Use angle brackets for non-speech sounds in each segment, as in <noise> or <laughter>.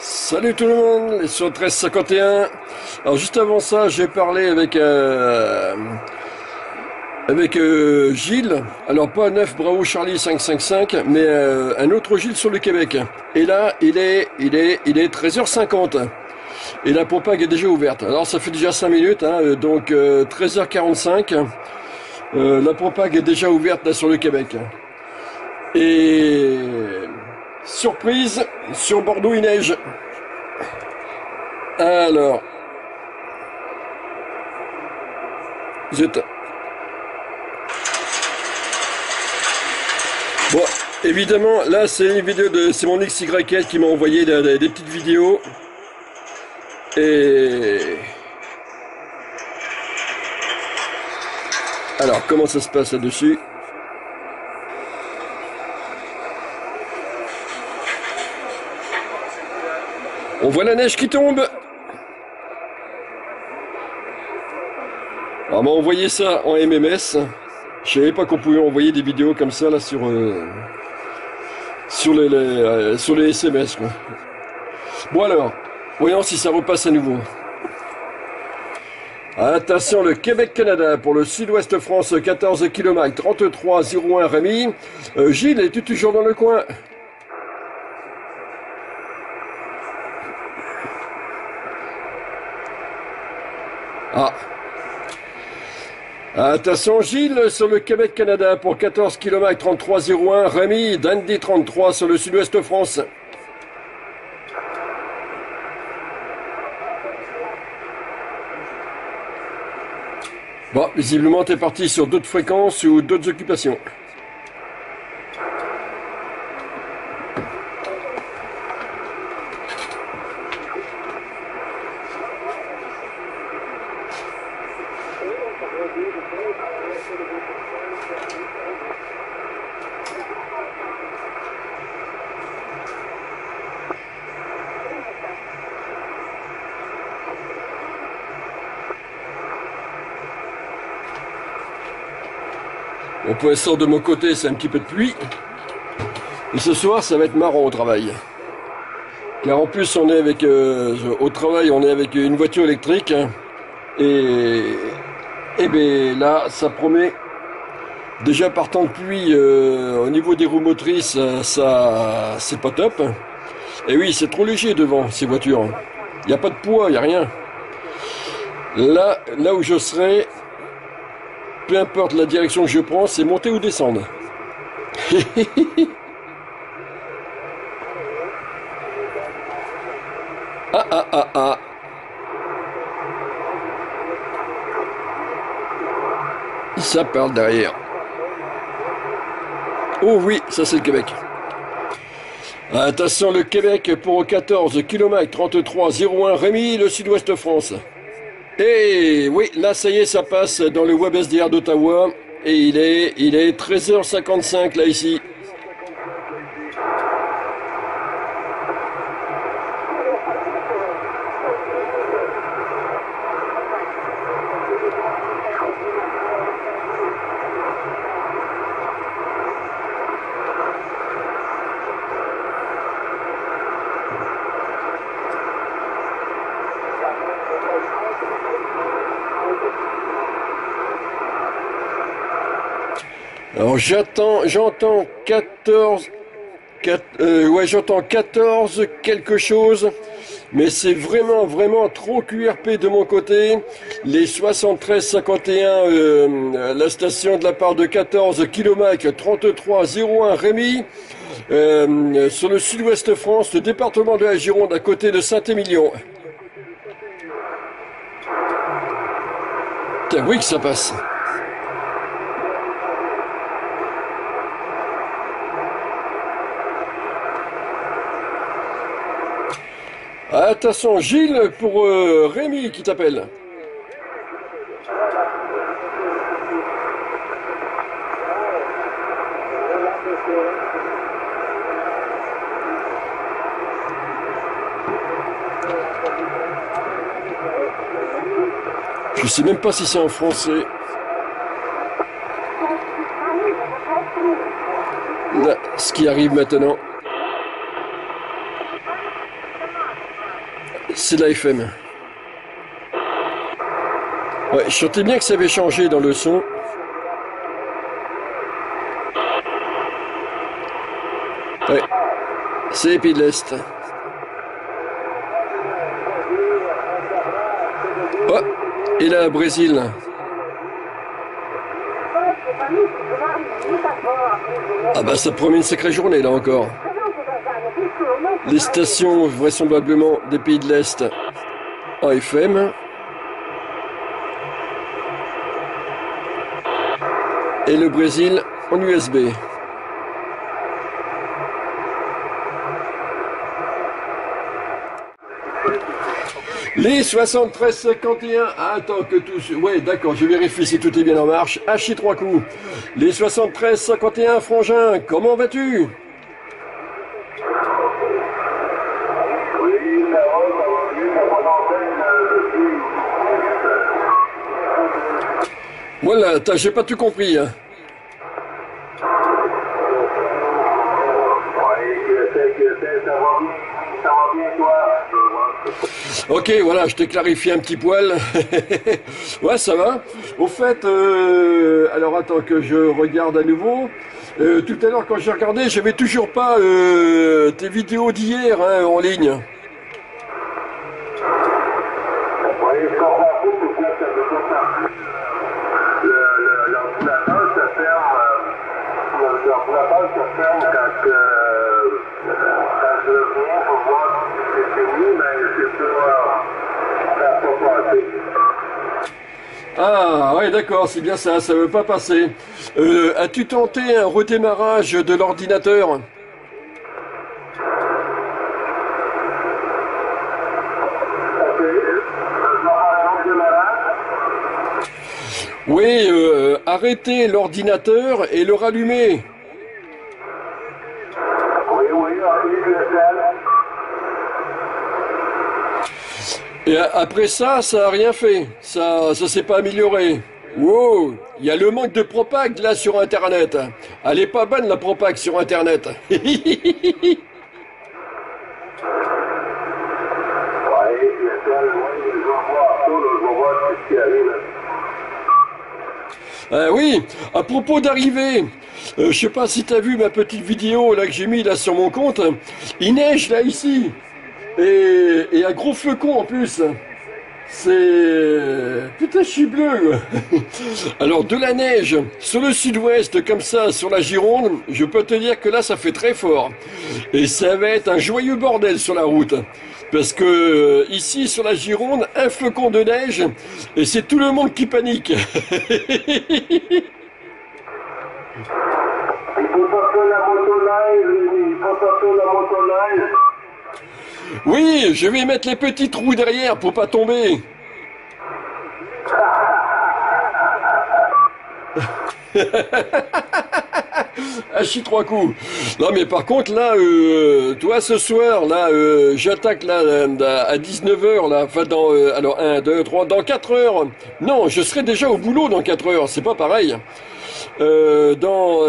Salut tout le monde, sur 1351. Alors juste avant ça, j'ai parlé avec euh, avec euh, Gilles. Alors pas 9 Bravo Charlie 555, mais euh, un autre Gilles sur le Québec. Et là, il est il est il est 13h50. Et la propague est déjà ouverte. Alors ça fait déjà 5 minutes, hein, donc 13h45. la propague est déjà ouverte là sur le Québec. Et Surprise, sur Bordeaux il neige. Alors. Zut. Bon, évidemment, là c'est une vidéo de. C'est mon XYL qui m'a envoyé des, des petites vidéos. Et. Alors, comment ça se passe là-dessus? On voit la neige qui tombe. On m'a envoyé ça en MMS. Je savais pas qu'on pouvait envoyer des vidéos comme ça là sur euh, sur les, euh, sur les SMS. Bon alors, voyons si ça repasse à nouveau. Attention, le Québec-Canada pour le Sud-Ouest France, 14 km, 33 01 Rémi. Euh, Gilles, es-tu toujours dans le coin Ah. Attention Gilles sur le Québec-Canada pour 14 km 3301. Rémi Dandy 33 sur le sud-ouest France. Bon, visiblement t'es parti sur d'autres fréquences ou d'autres occupations. Pour l'instant, de mon côté, c'est un petit peu de pluie. Et ce soir, ça va être marrant au travail. Car en plus, on est avec, euh, au travail, on est avec une voiture électrique. Et, et ben là, ça promet. Déjà partant de pluie, euh, au niveau des roues motrices, ça, c'est pas top. Et oui, c'est trop léger devant ces voitures. Il n'y a pas de poids, il n'y a rien. Là, là où je serai, peu importe la direction que je prends, c'est monter ou descendre. <laughs> ah ah ah ah. Ça parle derrière. Oh oui, ça c'est le Québec. Attention le Québec pour 14 km 33 01 Rémi, le sud-ouest France. Et oui, là ça y est, ça passe dans le WebSDR d'Ottawa. Et il est, il est 13h55 là ici. Alors j'attends, j'entends 14, euh, ouais j'entends 14 quelque chose, mais c'est vraiment vraiment trop QRP de mon côté. Les 73 51, euh, la station de la part de 14 km 33 01 Rémi. Euh, sur le sud-ouest France, le département de la Gironde à côté de Saint-Émilion. Oui que ça passe? Attention, Gilles pour euh, Rémi qui t'appelle. Je sais même pas si c'est en français. ce qui arrive maintenant. C'est de la FM. Ouais, je sentais bien que ça avait changé dans le son. Ouais, c'est Pays de l'Est. Oh, et là, Brésil. Ah bah ça promet une sacrée journée là encore. Les stations vraisemblablement des pays de l'Est en FM. Et le Brésil en USB. Les 73-51, attends que tout... Ouais, d'accord, je vérifie si tout est bien en marche. Hachi trois coups. Les 73-51, Frangin, comment vas-tu? J'ai pas tout compris. Hein. Ok, voilà, je t'ai clarifié un petit poil. <laughs> ouais, ça va. Au fait, euh, alors attends que je regarde à nouveau. Euh, tout à l'heure, quand j'ai regardé, j'avais toujours pas euh, tes vidéos d'hier hein, en ligne. D'accord, c'est bien ça, ça veut pas passer. Euh, as-tu tenté un redémarrage de l'ordinateur? Oui, euh, arrêter l'ordinateur et le rallumer. Et après ça, ça n'a rien fait. Ça ça s'est pas amélioré. Wow, il y a le manque de propag là sur Internet. Elle est pas bonne la propag sur Internet. <laughs> Euh, oui, à propos d'arriver, euh, je sais pas si tu as vu ma petite vidéo là que j'ai mis là sur mon compte. Il neige là ici. Et, un gros flocon en plus. C'est... Putain, je suis bleu <laughs> Alors, de la neige sur le sud-ouest, comme ça, sur la Gironde, je peux te dire que là, ça fait très fort. Et ça va être un joyeux bordel sur la route. Parce que euh, ici, sur la Gironde, un flocon de neige, et c'est tout le monde qui panique. <laughs> oui, je vais mettre les petits trous derrière pour pas tomber. <laughs> je trois coups. Non, mais par contre, là, euh, toi, ce soir, là, euh, j'attaque là à 19h, là, enfin, dans, euh, alors, 1, 2, 3, dans 4 heures. Non, je serai déjà au boulot dans 4 heures, c'est pas pareil. dans,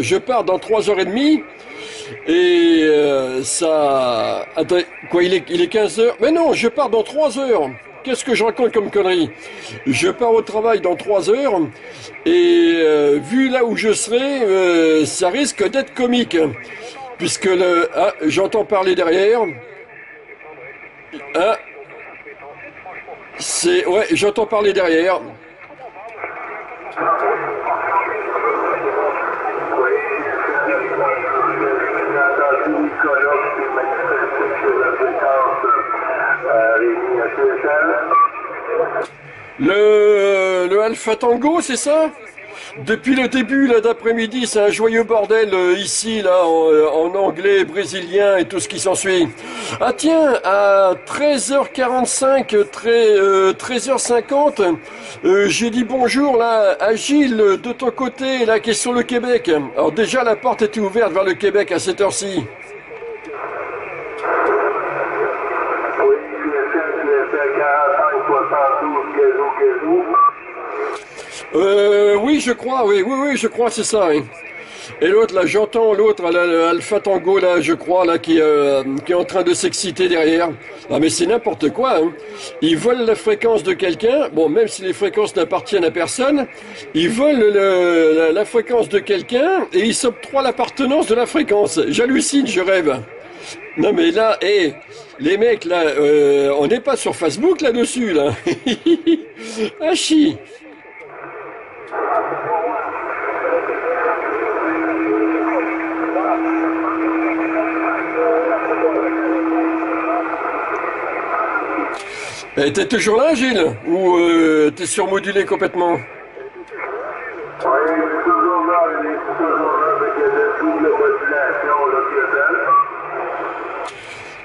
je pars dans 3h30. Et euh, ça... Attends, quoi, il est, il est 15 heures? Mais non, je pars dans 3 heures. Qu'est-ce que je raconte comme connerie? Je pars au travail dans 3 heures. Et euh, vu là où je serai, euh, ça risque d'être comique. Puisque le... Ah, j'entends parler derrière. Ah, c'est... Ouais, j'entends parler derrière. Le, le Alpha Tango, c'est ça? Depuis le début d'après-midi, c'est un joyeux bordel euh, ici là euh, en, anglais, brésilien et tout ce qui s'ensuit. Ah tiens, à 13h45, 13h50, euh, j'ai dit bonjour là à Gilles de ton côté là qui est sur le Québec. Alors déjà la porte était ouverte vers le Québec à cette heure-ci. Euh, oui, je crois, oui, oui, oui, je crois, c'est ça. Et l'autre, là, j'entends l'autre, Alpha Tango, là, je crois, là, qui, euh, qui est en train de s'exciter derrière. Ah, mais c'est n'importe quoi. Hein. Ils volent la fréquence de quelqu'un. Bon, même si les fréquences n'appartiennent à personne, ils volent le, la, fréquence de quelqu'un et ils s'octroient l'appartenance de la fréquence. J'hallucine, je rêve. Non, mais là, hé, les mecs, là, euh, on n'est pas sur Facebook là-dessus, là. <laughs> ah, chi. Et t'es toujours là, Gilles Ou euh, t'es surmodulé complètement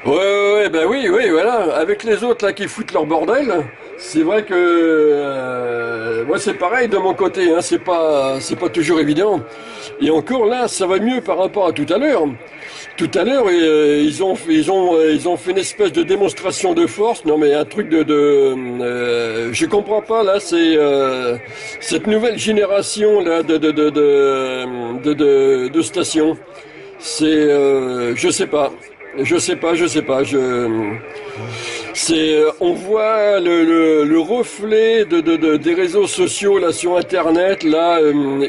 Ouais, ouais, ouais, ben oui, oui, voilà. Avec les autres là qui foutent leur bordel, c'est vrai que euh, c'est pareil de mon côté. Hein, c'est pas, c'est pas toujours évident. Et encore là, ça va mieux par rapport à tout à l'heure. Tout à l'heure, euh, ils ont, ils ont, euh, ils ont fait une espèce de démonstration de force. Non, mais un truc de, de euh, je comprends pas là. C'est cette nouvelle génération là de de de de, de, de stations. C'est, je sais pas, je sais pas, je sais pas. Je, c'est, on voit le, le, reflet de, de, des réseaux sociaux là sur Internet là,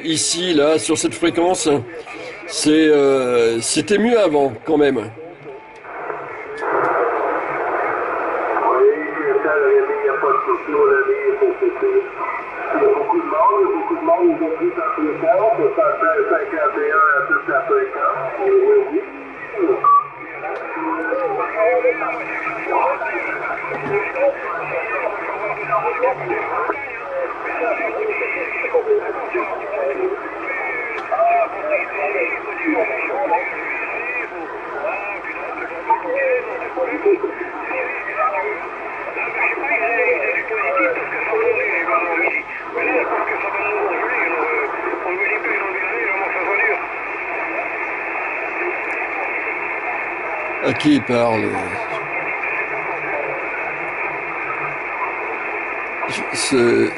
ici là sur cette fréquence. Euh, c'était mieux avant, quand même. Oui, il n'y a pas de souci, on l'a dit, pour citer. Il y a beaucoup de monde, il y a beaucoup de monde, ils ont pris sa fréquence, ça fait 51 à toute la fréquence. Oui, oui. À qui parle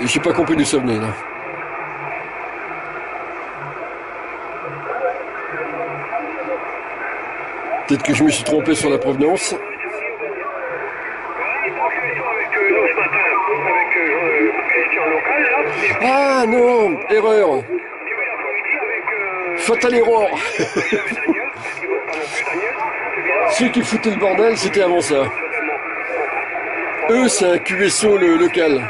J'ai pas compris du sommet là. Peut-être que je me suis trompé sur la provenance. Ah non, erreur. Fatal erreur. <laughs> Ceux qui foutaient le bordel, c'était avant ça. Eux, c'est un QSO le local.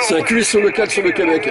C'est un QSO local sur le Québec.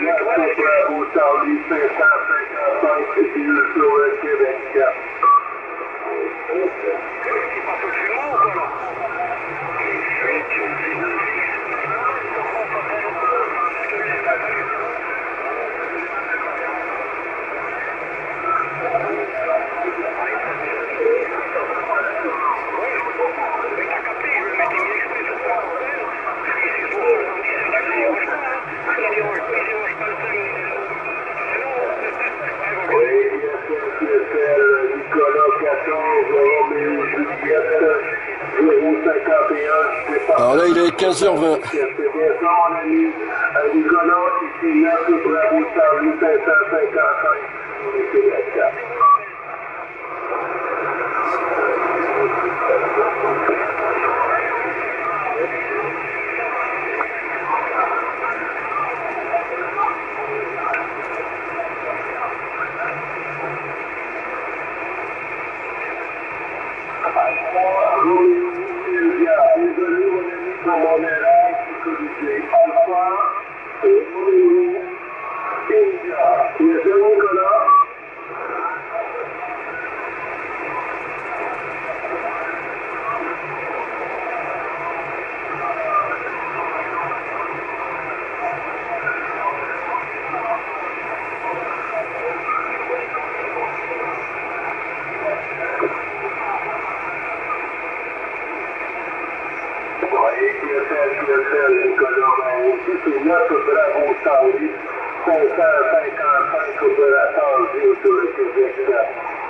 555 opérateurs sur le Québec.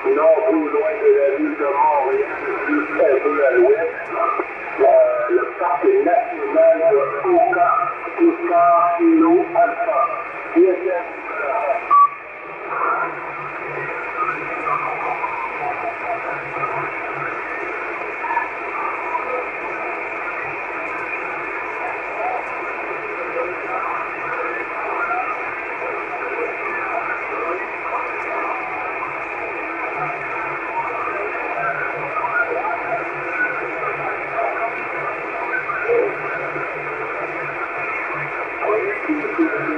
Non plus loin de la ville de Montréal, juste un peu à l'ouest. Euh, le parc national de Oka, Oscar, Kilo, Alpha. ISS,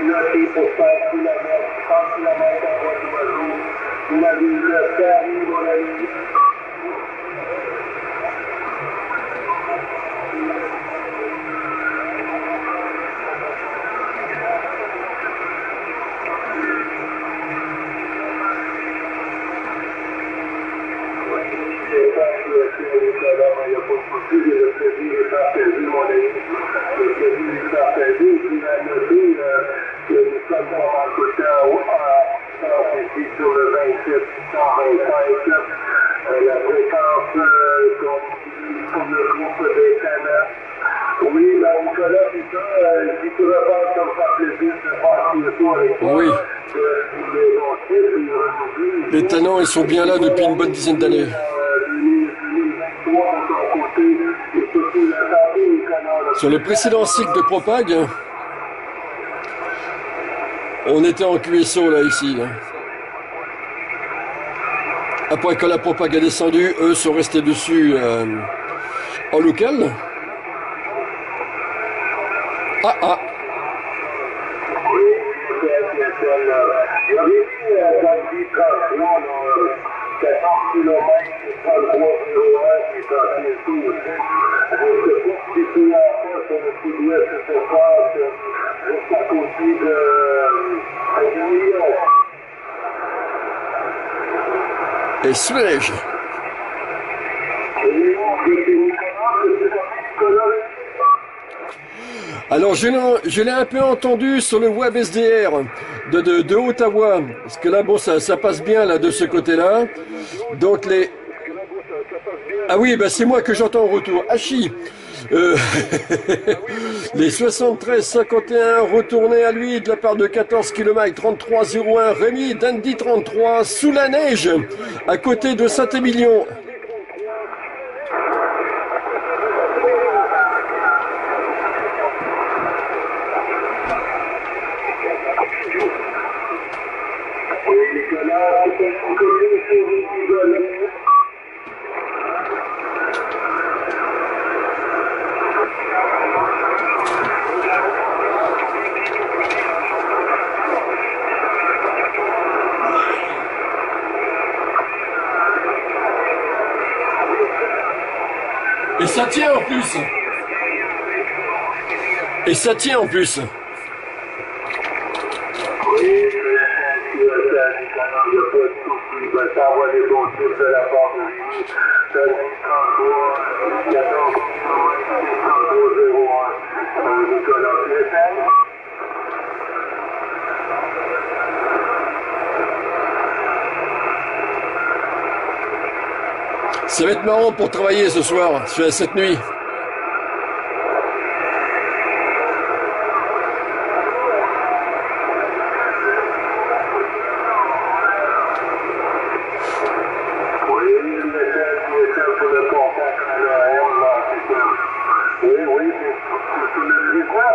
noté pour 5 km, 30 km en voie d'oiseau. La ville de Paris, mon ami. sur le 27 125, la fréquence pour le groupe des canards. Oui, ben Nicolas, euh, si tu repars comme ça plaisir de faire le tour avec toi, Oui. les tannants, ils sont bien là depuis une bonne dizaine d'années. Sur le précédent cycle de Propag, on était en QSO là ici. là. Après quand la Propag a descendu, eux sont restés dessus euh, en local. Ah ah, J'avais mis dans le 10 14 km, 3301 qui est en QSO aussi. Je ne sais pas si c'est en fait sur le sud-ouest de cette phase, juste à côté de de Lyon. Nicolas. Alors je l'ai, un peu entendu sur le web SDR de, de, de Ottawa, parce que là bon ça, ça passe bien là de ce côté-là. Donc les ah oui bah c'est moi que j'entends en retour. Hachi. Euh, <laughs> les 73 51 retournés à lui de la part de 14 km 3301 Rémi Dandy 33 sous la neige à côté de Saint-Émilion. Oui, Nicolas, c'est un côté sur les isolés. Et ça tient en plus. Et ça tient en plus. Oui, je suis à Nicolas, il n'y a pas de souci. Ben, ça envoie les bons titres de la part de Rémi. Salut, 33, 14, 33, 01. Euh, Nicolas, tu essayes? Ça va être marrant pour travailler ce soir, cette nuit. Oui, le message qui est fait sur le contact à l'AM, là, c'est ça. Oui, oui, c'est c'est sur le tricot.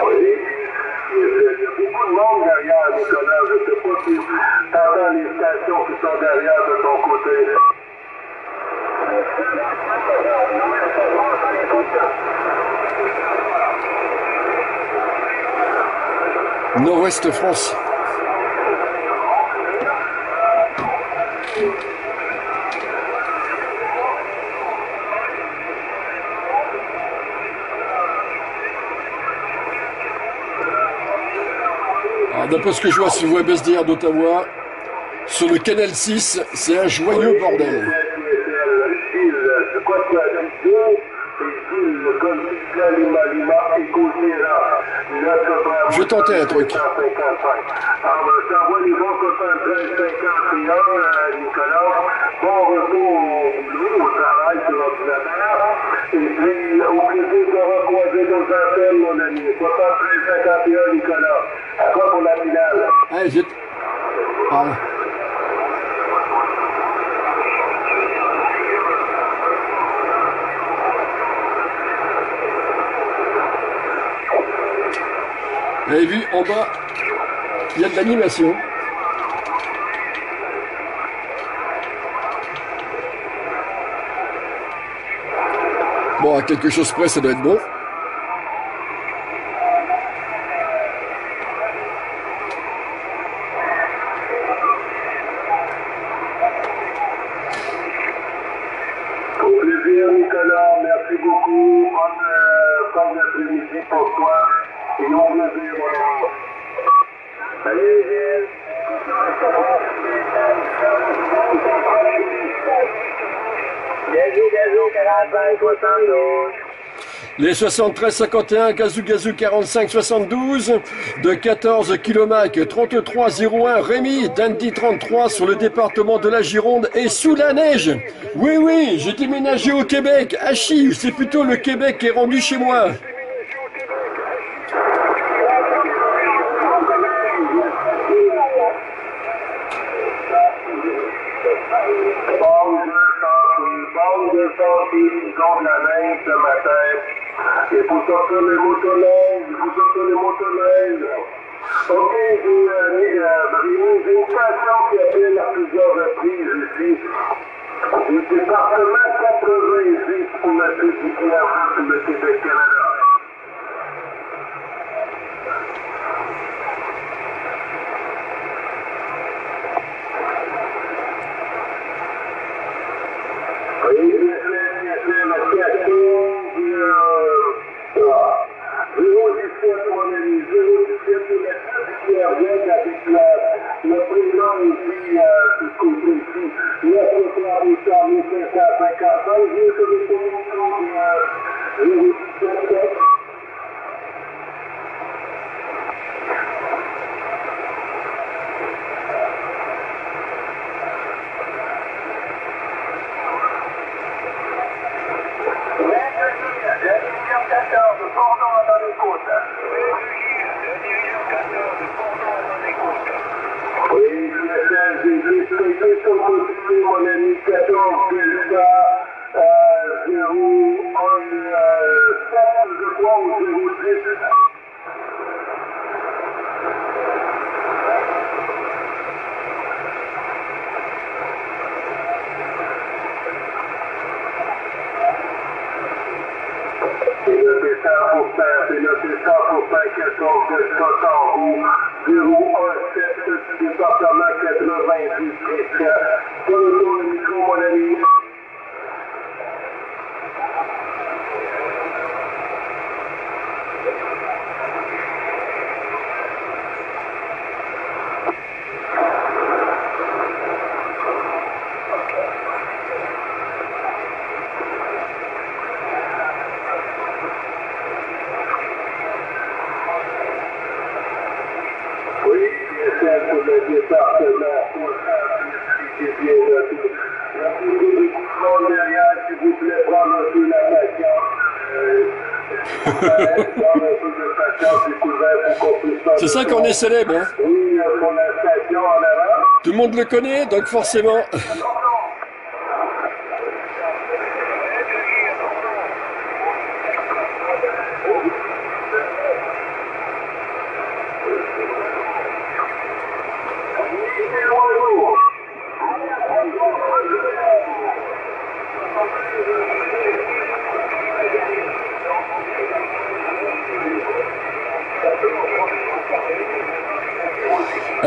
Oui, il y a beaucoup de monde derrière, Nicolas. Je ne sais pas si tu entends les stations qui sont derrière de ton côté. Nord-Ouest France. Alors, D'après ce que je vois sur WebSDR d'Ottawa, sur le canal 6, c'est un joyeux bordel. Sierra. Je vais tenter un truc. Alors, je t'envoie les bons copains 1351, euh, Nicolas. Bon retour au travail sur l'ordinateur. Et puis, au plaisir de antennes, mon ami. Copain 1351, Nicolas. À toi pour la finale. Allez, j'ai... Ah. Vous avez vu, en bas, il y a de l'animation. Bon, à quelque chose près, ça doit être bon. Au plaisir, Nicolas. Merci beaucoup. Bonne euh, fin d'après-midi pour toi. Et au plaisir, mon ami. Salut, Gilles. Gazou, gazou, 45, 72. Les 73 51 Gazou Gazou 45 72 de 14 km 33 01 Rémi Dandy 33 sur le département de la Gironde et sous la neige. Oui oui, j'ai déménagé au Québec, à Chi, c'est plutôt le Québec qui est rendu chez moi. Bande de chantiers, bande de chantiers qui tombent la neige ce matin. Sortir les motoneiges, faut sortir les motoneiges. Ok, j'ai euh, euh, j'ai une station qui appelle à plusieurs reprises ici. Du département 88 pour M. Duclerc sur le Québec-Canada. Oui, bien sûr, bien sûr, merci à tous. Euh, ah, 017, mon ami, 017, c'est la qui revient avec le, le prénom ici, euh, de ce côté-ci. Là, c'est la route 1555, je vais te le euh, 017. La division 14, Bourdon dans les côtes. Oui, je j'ai j'ai sur le côté, mon ami 14, Delta, euh, 0, 1, euh, 7, je crois, ou 0, 10. C'est noté 100%, c'est noté 100%, 14 de Sotango, 017 du département 98, Christian. Sur le tour du micro, mon ami. Oui, c'est pour le département. C'est bien noté. Merci beaucoup de derrière, s'il vous plaît, prendre un peu la patience. Euh, prendre un peu de patience, s'il vous plaît, pour qu'on puisse C'est ça qu'on est célèbre, hein. Euh. Tout le monde le connaît, donc forcément. <laughs>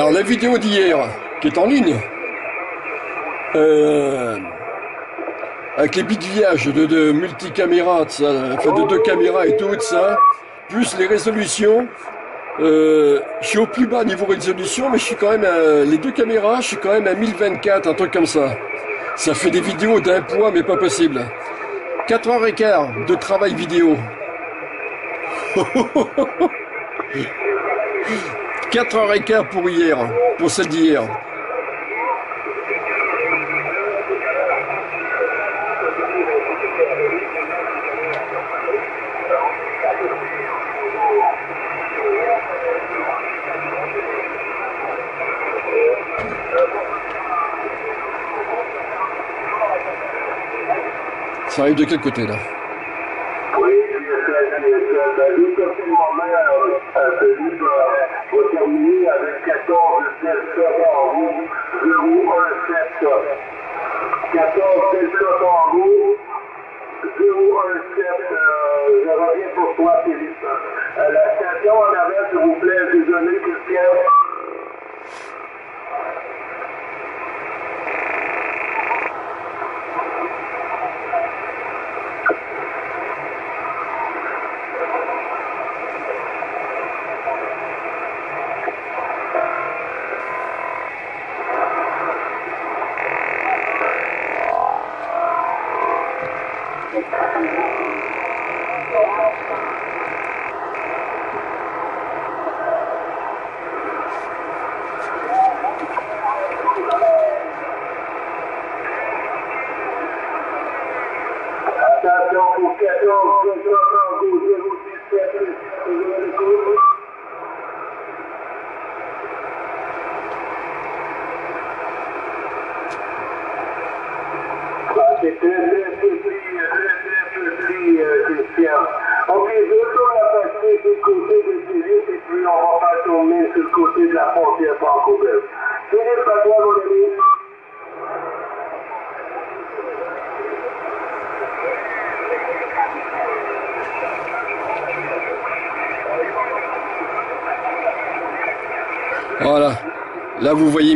Alors la vidéo d'hier, qui est en ligne, euh, avec les bidouillages de, de multicaméras, de enfin de deux caméras et tout, de ça, plus les résolutions, Euh, je suis au plus bas niveau résolution, mais je suis quand même à, les deux caméras, je suis quand même à 1024, un truc comme ça. Ça fait des vidéos d'un poids, mais pas possible. 4 heures et quart de travail vidéo. <laughs> 4 heures et quart pour hier, pour celle d'hier. Ça arrive de quel côté là? Oui, c'est va terminer avec 14 7 en roue, 0 1 7 14 7 en roue, 0 1 7 euh, je reviens pour toi, Philippe. Euh, la station en s'il vous plaît, désolé, Christian. Attention pour 14 7 Tango 017 C'est très, très petit, très, très petit, euh, Christian. Ok, je retourne la passer du côté de Philippe et puis on va faire tourner sur le côté de la frontière franco-belge. Philippe, à toi, mon ami. Voilà. Là, vous voyez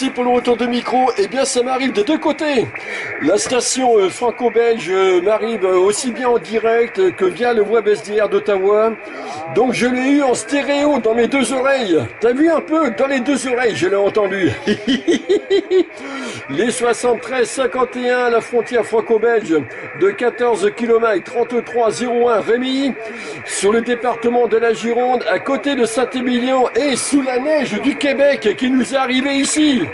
merci pour le retour de micro. Eh bien, ça m'arrive des deux côtés. La station euh, franco-belge euh, m'arrive euh, aussi bien en direct que via le web SDR d'Ottawa. Donc, je l'ai eu en stéréo dans mes deux oreilles. T'as vu un peu? Dans les deux oreilles, je l'ai entendu. <laughs> les 73-51 à la frontière franco-belge de 14 km 3301 Rémy sur le département de la Gironde à côté de Saint-Émilion et sous la neige du Québec qui nous est arrivé ici.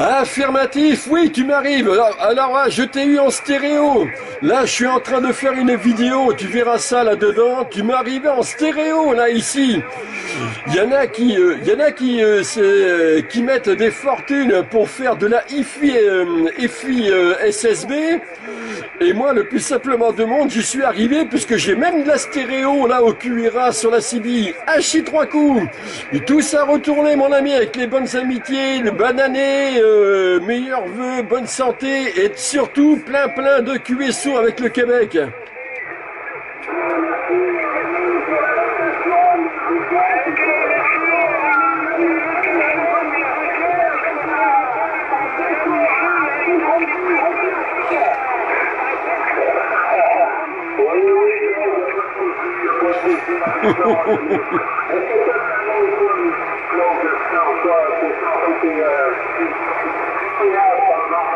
Affirmatif, oui, tu m'arrives. Alors, là, je t'ai eu en stéréo. Là, je suis en train de faire une vidéo. Tu verras ça là-dedans. Tu m'arrives en stéréo, là, ici. Il y en a qui, euh, euh, euh, mettent des fortunes pour faire de la IFI, SSB. Et moi, le plus simplement de monde, j'y suis arrivé puisque j'ai même de la stéréo là au QIRA sur la CB. Hachi trois coups. Tout ça retourné, mon ami, avec les bonnes amitiés, le bonne année, euh, meilleurs vœux, bonne santé et surtout plein plein de QSO avec le Québec. <laughs> Oui, oui, il n'y a pas de souci, il n'y a pas de souci. Est-ce que tu as un autre Claude François, c'est ça, c'était euh, Pierre pendant.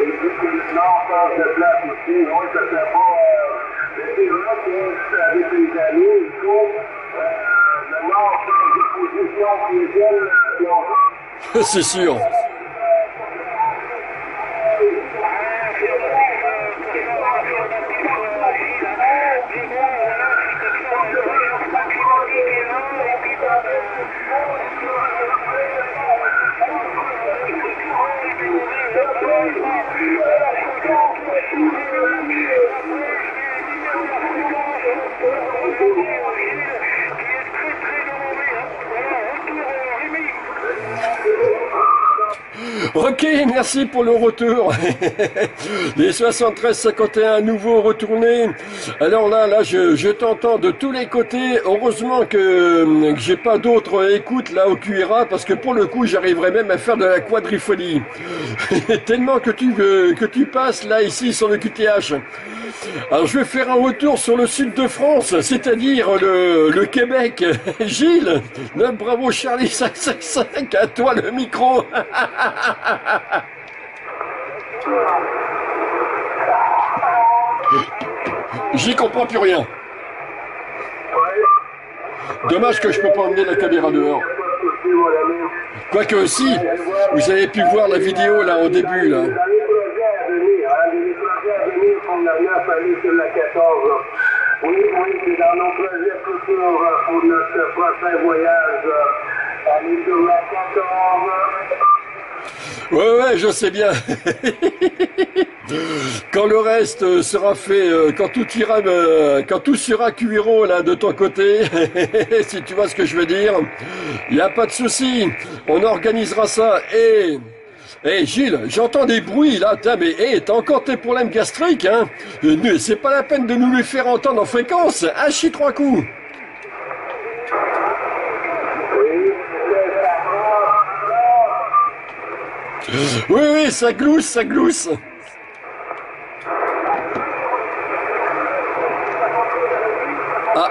Et puis que le nord change de place aussi, oui, ça fait pas. euh, Mais c'est vrai qu'avec les années, il faut euh, le nord change de position puis les ailes, puis on <laughs> C'est sûr. Ok, merci pour le retour. <laughs> Les 73-51 nouveaux retournés. Alors là, là, je, je t'entends de tous les côtés. Heureusement que, que j'ai pas d'autres écoutes là au QRA parce que pour le coup, j'arriverais même à faire de la quadriphonie. <laughs> Tellement que tu, que, que tu passes là ici sur le QTH. Alors je vais faire un retour sur le sud de France, c'est-à-dire le, le Québec. <laughs> Gilles, le bravo Charlie 555, à toi le micro. J'y comprends plus rien. Dommage que je peux pas emmener la caméra dehors. Quoique si, vous avez pu voir la vidéo là au début là. Dans les projets à venir, les projets à venir pour la 9 aller sur la 14. Oui, oui, c'est dans nos projets futurs pour notre prochain voyage. euh, Aller sur la 14. Ouais, ouais, je sais bien. <laughs> quand le reste euh, sera fait, euh, quand tout ira, euh, quand tout sera cuiro là de ton côté, <laughs> si tu vois ce que je veux dire, il n'y a pas de souci. On organisera ça. Et, Gilles, j'entends des bruits là. Mais hey, t'as encore tes problèmes gastriques, hein? C'est pas la peine de nous les faire entendre en fréquence. Hachi trois coups. Oui, Oui, oui, ça glousse, ça glousse. Ah.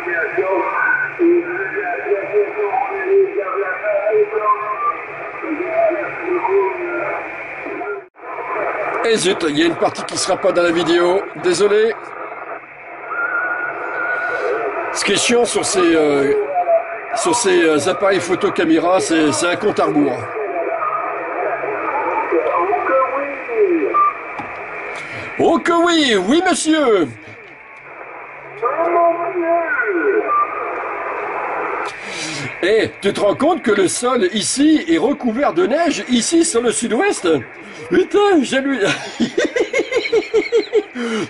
fabrication. Et la question, on est les gars de la Merci beaucoup. Zut, il y a une partie qui sera pas dans la vidéo. Désolé. Ce qui est chiant sur ces, euh, euh, appareils photo caméra, c'est un compte à rebours. Oh que oui Oh que oui, oui monsieur Oh mon Dieu Eh, tu te rends compte que le sol ici est recouvert de neige, ici sur le sud-ouest? Putain, j'ai lu... <laughs>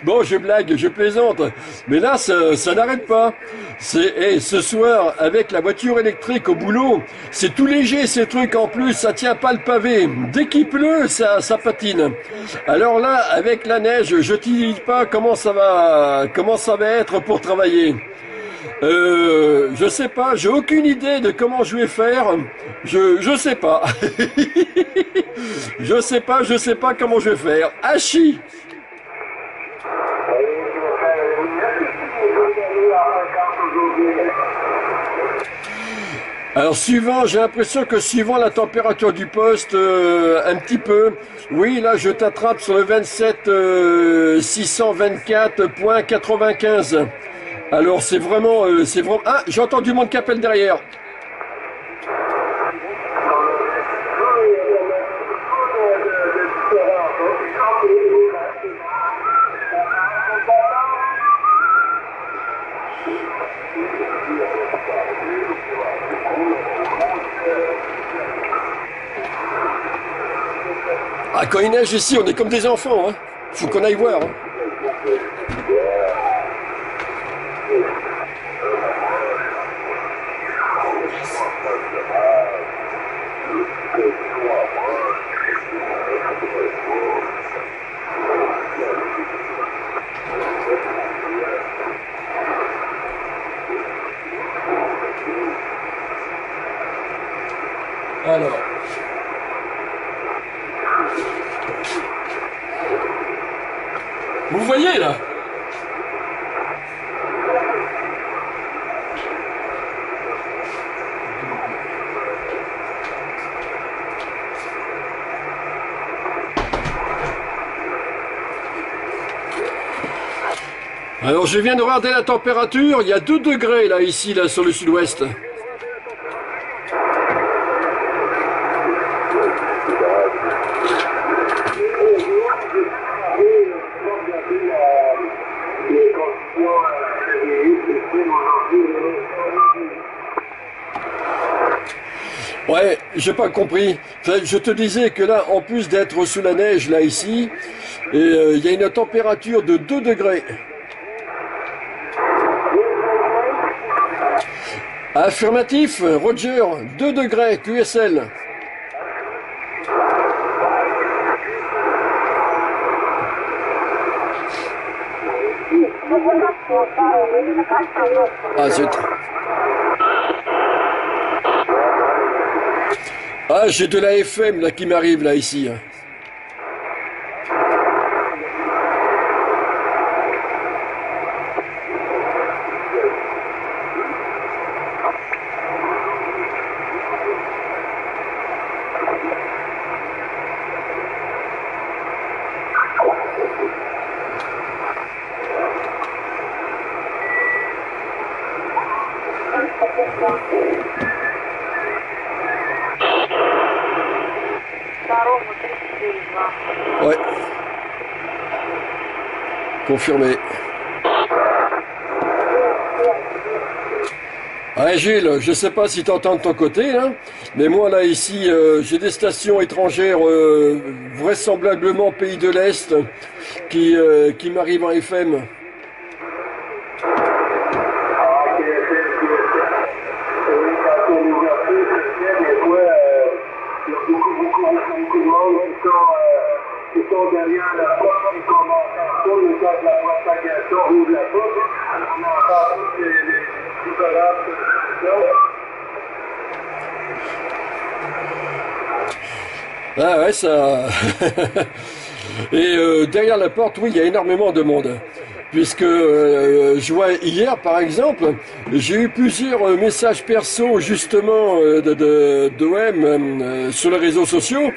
bon, je blague, je plaisante, mais là, ça, n'arrête pas. C'est, eh, ce soir, avec la voiture électrique au boulot, c'est tout léger ces trucs en plus, ça tient pas le pavé. Dès qu'il pleut, ça, ça patine. Alors là, avec la neige, je te dis pas comment ça va, comment ça va être pour travailler. Euh, je sais pas, j'ai aucune idée de comment je vais faire. Je, je sais pas. <laughs> je sais pas, je sais pas comment je vais faire. Hachi Alors suivant, j'ai l'impression que suivant la température du poste, euh, un petit peu, oui là je t'attrape sur le 27 euh, 624.95. Alors c'est vraiment, euh, c'est vraiment. Ah, j'ai entendu mon capel derrière. Ah, quand il neige ici, on est comme des enfants. Hein. Faut qu'on aille voir. hein. Alors. Vous voyez là Alors je viens de regarder la température, il y a 2 degrés là ici là sur le sud-ouest. Les conditions février, c'est aujourd'hui. Ouais, j'ai pas compris. Enfin, je te disais que là, en plus d'être sous la neige là ici, euh, il y a une température de 2 degrés. Affirmatif, Roger, 2 degrés, QSL. Ah. Ah, j'ai de la FM là qui m'arrive là ici. Confirmé. Gilles, je sais pas si tu entends de ton côté, hein, mais moi là ici, euh, j'ai des stations étrangères, euh, vraisemblablement pays de l'Est, qui, euh, qui m'arrivent en FM. Ah, ok, ok, ok. Et quand on les a fait, c'est des fois, euh, il y a beaucoup, beaucoup, beaucoup, beaucoup de monde qui sont, euh, qui sont derrière la porte et qu'on entend pas le temps de la propagation ouvre la porte. On entend toutes les, les différentes solutions. Ah ouais, ça. <laughs> Et euh, derrière la porte, oui, il y a énormément de monde. puisque euh, je vois hier par exemple, j'ai eu plusieurs euh, messages perso justement de, d'OM sur les réseaux sociaux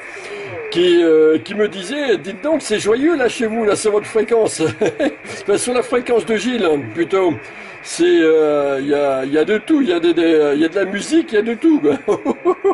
qui, qui me disaient, dites donc c'est joyeux là chez vous, là c'est votre fréquence, <laughs> sur la fréquence de Gilles plutôt. Il y, a, y a de tout, il y a y a de la musique, il y a de tout. <laughs>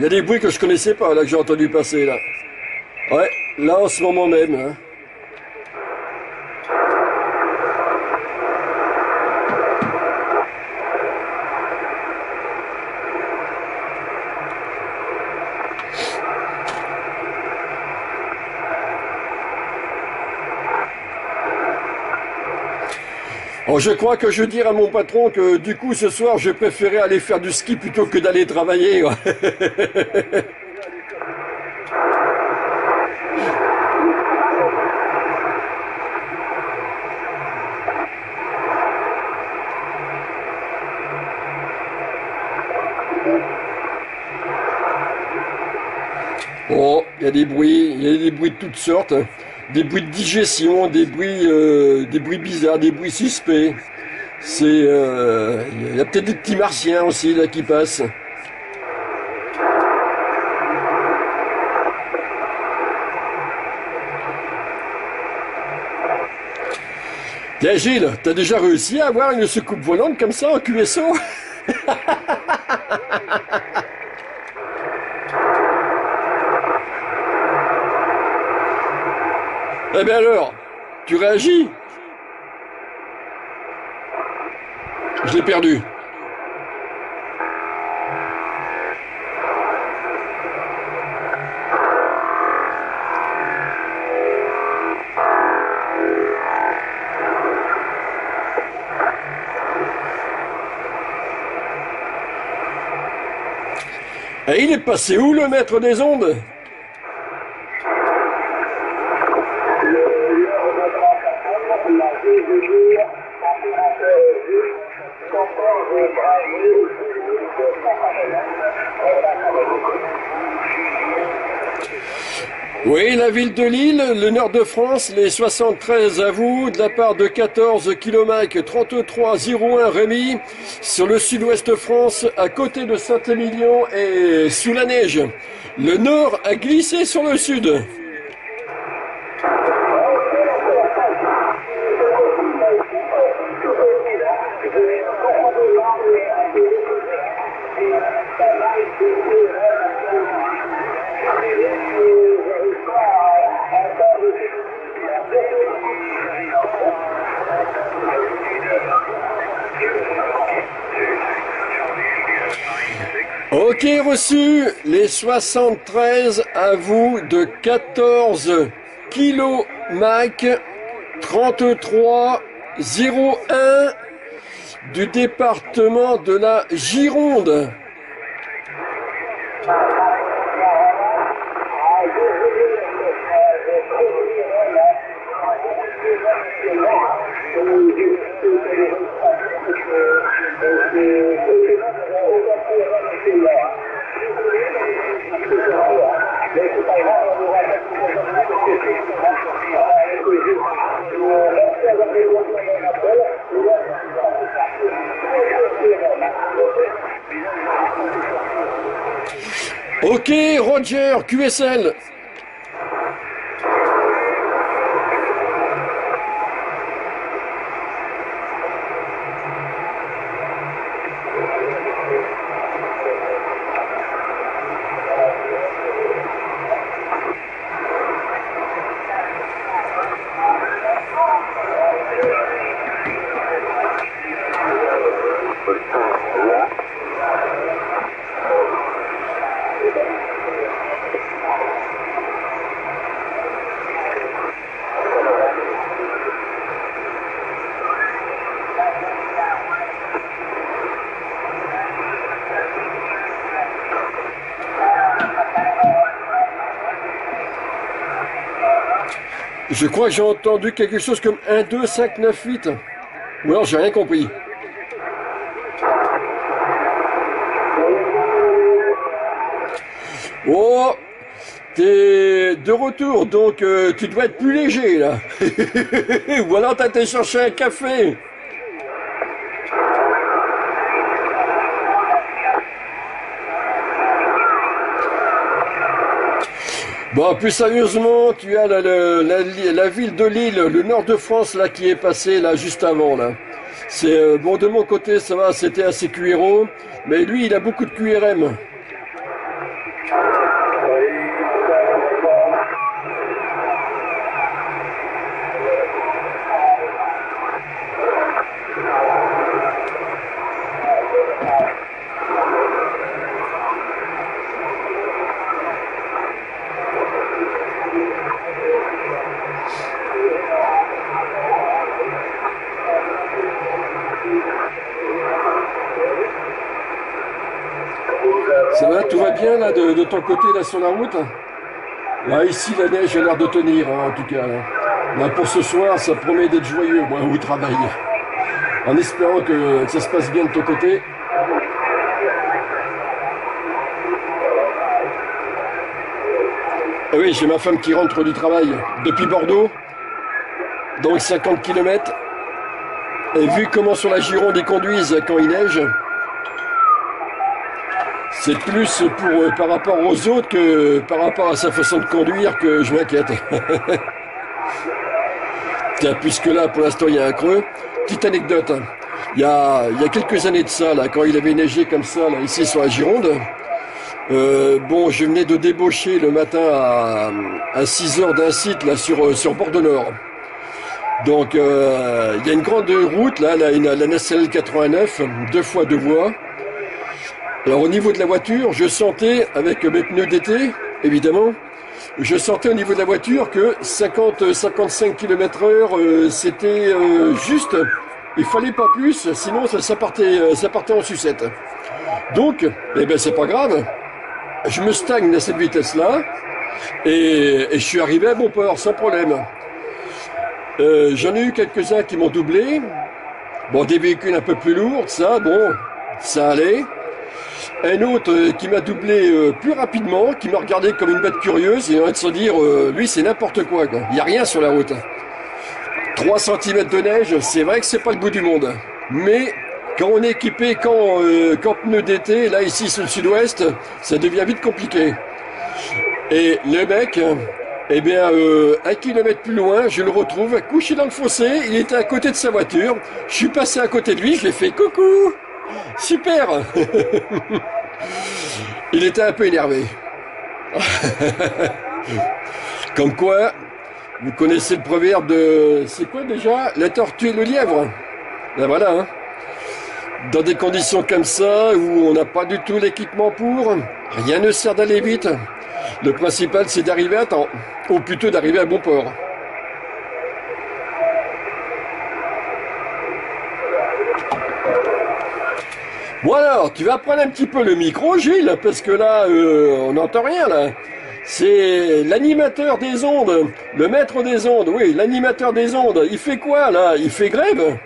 il y a des bruits que je connaissais pas là que j'ai entendu passer là. Ouais, là en ce moment même. hein. Je crois que je dirais à mon patron que du coup ce soir je préférais aller faire du ski plutôt que d'aller travailler. ouais. <laughs> Oh, il y a des bruits, il y a des bruits de toutes sortes, des bruits de digestion, des bruits, euh, des bruits bizarres, des bruits suspects. C'est, euh, il y a peut-être des petits martiens aussi là qui passent. Tiens Gilles, t'as déjà réussi à avoir une soucoupe volante comme ça en QSO <laughs> Eh bien alors, tu réagis Je l'ai perdu. Et il est passé où le maître des ondes Oui, la ville de Lille, le nord de France, les 73 à vous, de la part de 14 km 3301 Rémy, sur le sud-ouest France, à côté de Saint-Émilion et sous la neige. Le nord a glissé sur le sud. Ok, reçu les 73 à vous de 14 kilo Mac 33 01 du département de la Gironde. Ok, QSL. Je crois que j'ai entendu quelque chose comme 1, 2, 5, 9, 8. Ou alors j'ai rien compris. Oh T'es de retour, donc euh, tu dois être plus léger là. <laughs> Ou alors t'as été chercher un café. Bon, plus sérieusement, tu as la, la- ville de Lille, le nord de France, là, qui est passé, là, juste avant, là. C'est, euh, bon, de mon côté, ça va, c'était assez QRO, mais lui, il a beaucoup de QRM. Ça va, tout va bien, là, de, de ton côté, là, sur la route Là, ici, la neige a l'air de tenir, hein, en tout cas. Là. Là, pour ce soir, ça promet d'être joyeux, moi, au travail. En espérant que ça se passe bien de ton côté. Eh oui, j'ai ma femme qui rentre du travail depuis Bordeaux, donc 50 km. Et vu comment sur la Gironde ils conduisent quand il neige, c'est plus pour, euh, par rapport aux autres que par rapport à sa façon de conduire que je m'inquiète. <laughs> Puisque là, pour l'instant, il y a un creux. Petite anecdote. Il y a, il y a quelques années de ça, là, quand il avait neigé comme ça, ici sur la Gironde, euh, bon, je venais de débaucher le matin à, à 6 heures d'un site, là, sur, euh, sur Bordeaux-Nord. Donc, il y a une grande route, là, la, la nationale 89, deux fois deux voies. Alors, au niveau de la voiture, je sentais, avec mes pneus d'été, évidemment, je sentais au niveau de la voiture que 50-55 km heure, euh, c'était euh, juste. Il fallait pas plus, sinon ça, ça partait, euh, ça partait en sucette. Donc, eh ben c'est pas grave. Je me stagne à cette vitesse-là et, et je suis arrivé à bon port sans problème. J'en ai eu quelques-uns qui m'ont doublé. Bon, des véhicules un peu plus lourds, ça, bon, ça allait. Un autre euh, qui m'a doublé euh, plus rapidement, qui m'a regardé comme une bête curieuse, et va de se dire, euh, lui c'est n'importe quoi, quoi. Il n'y a rien sur la route. 3 cm de neige, c'est vrai que c'est pas le bout du monde. Mais quand on est équipé, quand, euh, quand pneu d'été, là ici sur le sud-ouest, ça devient vite compliqué. Et le mec, eh bien, euh, un kilomètre plus loin, je le retrouve couché dans le fossé, il était à côté de sa voiture, je suis passé à côté de lui, je lui ai fait coucou Super Il était un peu énervé. Comme quoi, vous connaissez le proverbe de... C'est quoi déjà? La tortue et le lièvre. Ben voilà. Hein. Dans des conditions comme ça, où on n'a pas du tout l'équipement pour, rien ne sert d'aller vite. Le principal, c'est d'arriver à temps. Ou plutôt d'arriver à bon port. Bon alors, tu vas prendre un petit peu le micro, Gilles, parce que là, euh, on n'entend rien là. C'est l'animateur des ondes, le maître des ondes, oui, l'animateur des ondes. Il fait quoi là? Il fait grève?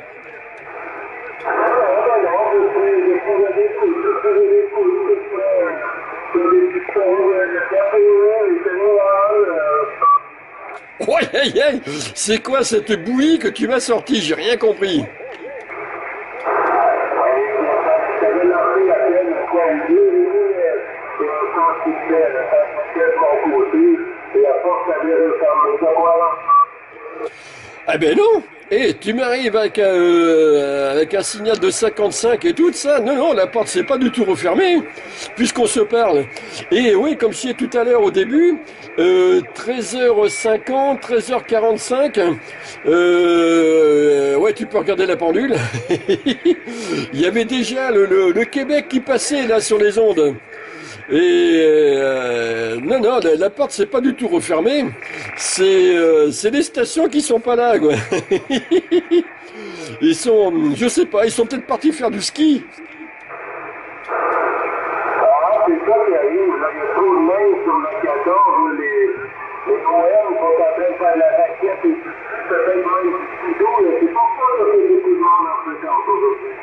Aïe, c'est quoi cette bouillie que tu m'as sortie? J'ai rien compris. Ah ben non Eh, tu m'arrives avec, euh, avec un signal de 55 et tout ça Non, non, la porte c'est pas du tout refermée, puisqu'on se parle. Et oui, comme je disais tout à l'heure au début, euh, 13h50, 13h45, euh, ouais, tu peux regarder la pendule. <laughs> Il y avait déjà le Québec qui passait là sur les ondes. Et euh, non, non, la, la porte c'est pas du tout refermée. C'est euh, les stations qui sont pas là. <laughs> Ils sont, je sais pas, ils sont peut-être partis faire du ski. Ah, c'est ça qui arrive. Là, trop de mains sur le 14 où les, les OM sont en train de la raquette et peut-être même du là. C'est pour ça là, qu'il y a beaucoup de monde en fréquence aujourd'hui.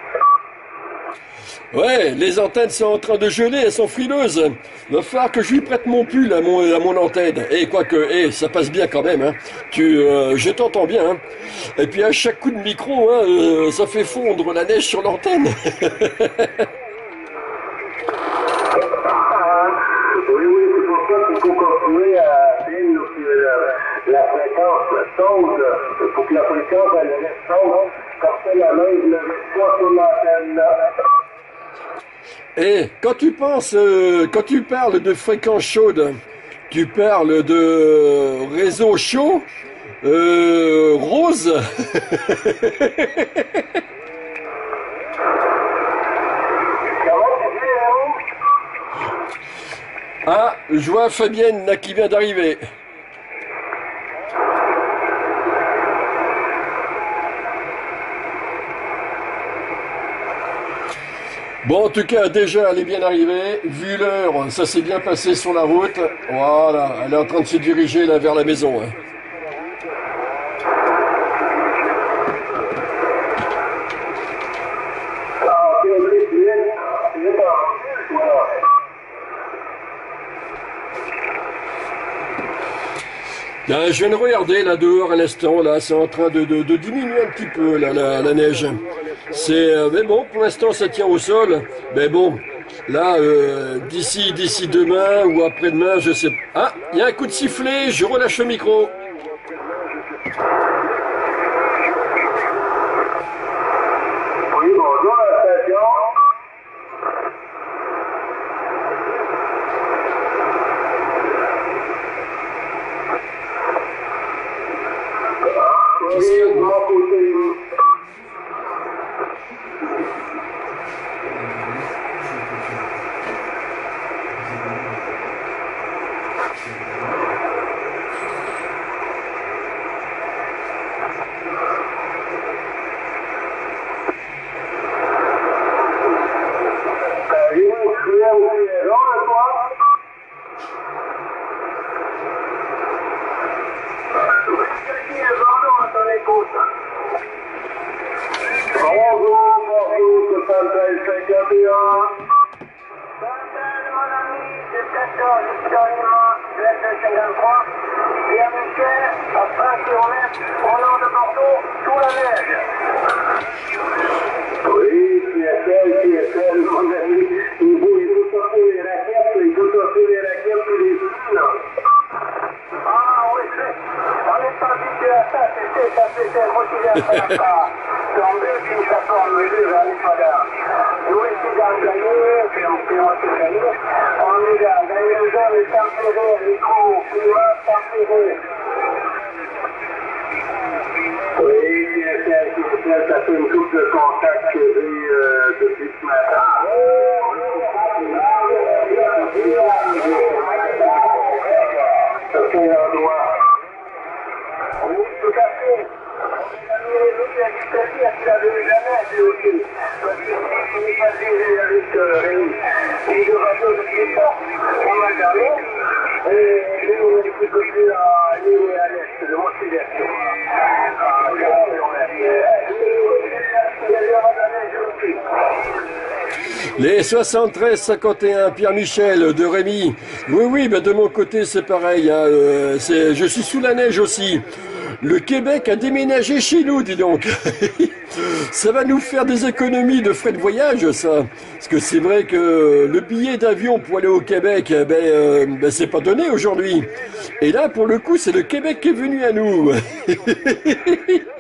Ouais, les antennes sont en train de geler, elles sont frileuses. Va falloir que je lui prête mon pull à mon, à antenne. Et quoique, eh, ça passe bien quand même. Hein. Tu, euh, je t'entends bien. Hein. Et puis à chaque coup de micro, hein, euh, ça fait fondre la neige sur l'antenne. Pour la, fréquence. Il faut que la fréquence elle Et quand tu penses, euh, quand tu parles de fréquence chaude, tu parles de réseau chaud, euh, rose. <laughs> Ah, je vois Fabienne qui vient d'arriver. Bon, en tout cas, déjà, elle est bien arrivée. Vu l'heure, ça s'est bien passé sur la route. Voilà, elle est en train de se diriger là vers la maison. hein. Ah, ok, ok, tu es, tu es dans voilà. Je viens de regarder là dehors à l'instant, là, c'est en train de, de- diminuer un petit peu la, la neige. C'est, euh, mais bon, pour l'instant, ça tient au sol. Mais bon, là, euh, d'ici, d'ici demain ou après-demain, je sais. Ah, il y a un coup de sifflet. Je relâche le micro. 73 51 Pierre Michel de Rémy. Oui oui, de mon côté c'est pareil. Hein, euh, je suis sous la neige aussi. Le Québec a déménagé chez nous, dis donc. <laughs> ça va nous faire des économies de frais de voyage, ça. Parce que c'est vrai que le billet d'avion pour aller au Québec, eh ben, euh, ben, c'est pas donné aujourd'hui. Et là, pour le coup, c'est le Québec qui est venu à nous. <laughs>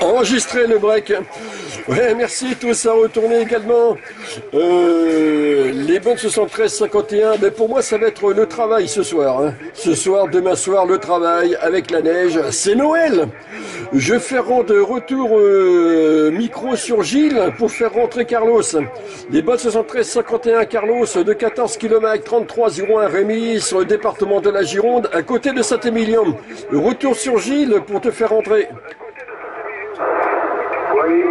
Enregistrer le break. Ouais, merci tous à retourner également. Euh, les bonnes 73 51. Ben pour moi, ça va être le travail ce soir. hein. Ce soir, demain soir, le travail avec la neige. C'est Noël. Je fais rendre retour euh, micro sur Gilles pour faire rentrer Carlos. Les bonnes 73 51 Carlos de 14 km 33 01 Rémy sur le département de la Gironde à côté de Saint-Émilion. Retour sur Gilles pour te faire rentrer. Oui,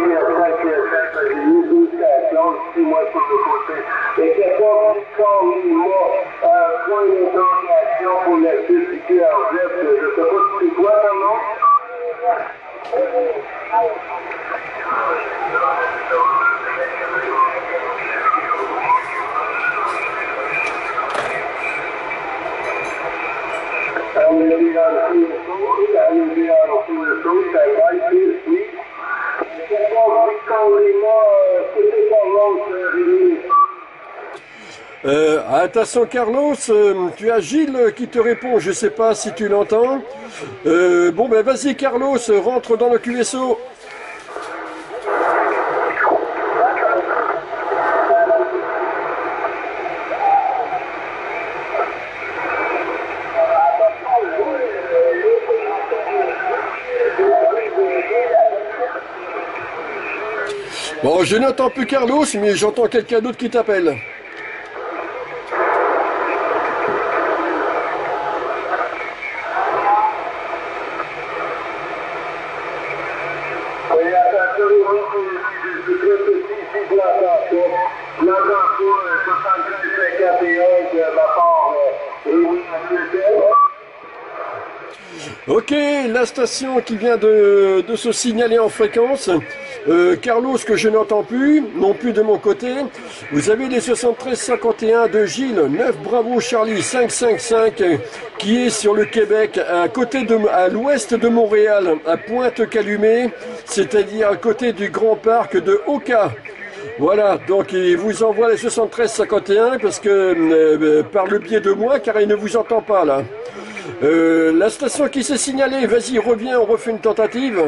Calling all, put it on, sir. Euh, attention Carlos, euh, tu as Gilles qui te répond, je sais pas si tu l'entends. Euh, bon ben vas-y Carlos, rentre dans le QSO. Bon, je n'entends plus Carlos, mais j'entends quelqu'un d'autre qui t'appelle. Oui, attention, oui, je suis très petit ici, je l'entends pas. Je l'entends pas, 73 51 de ma part, euh, Rémi, monsieur Ok, station qui vient de, se signaler en fréquence. Euh, Carlos que je n'entends plus, non plus de mon côté. Vous avez les 73-51 de Gilles, 9 Bravo Charlie 555 euh, qui est sur le Québec à côté de à l'ouest de Montréal, à Pointe-Calumet, c'est-à-dire à côté du grand parc de Oka. Voilà, donc il vous envoie les 73-51 parce que euh, euh, par le biais de moi, car il ne vous entend pas là. Euh, la station qui s'est signalée, vas-y, reviens, on refait une tentative.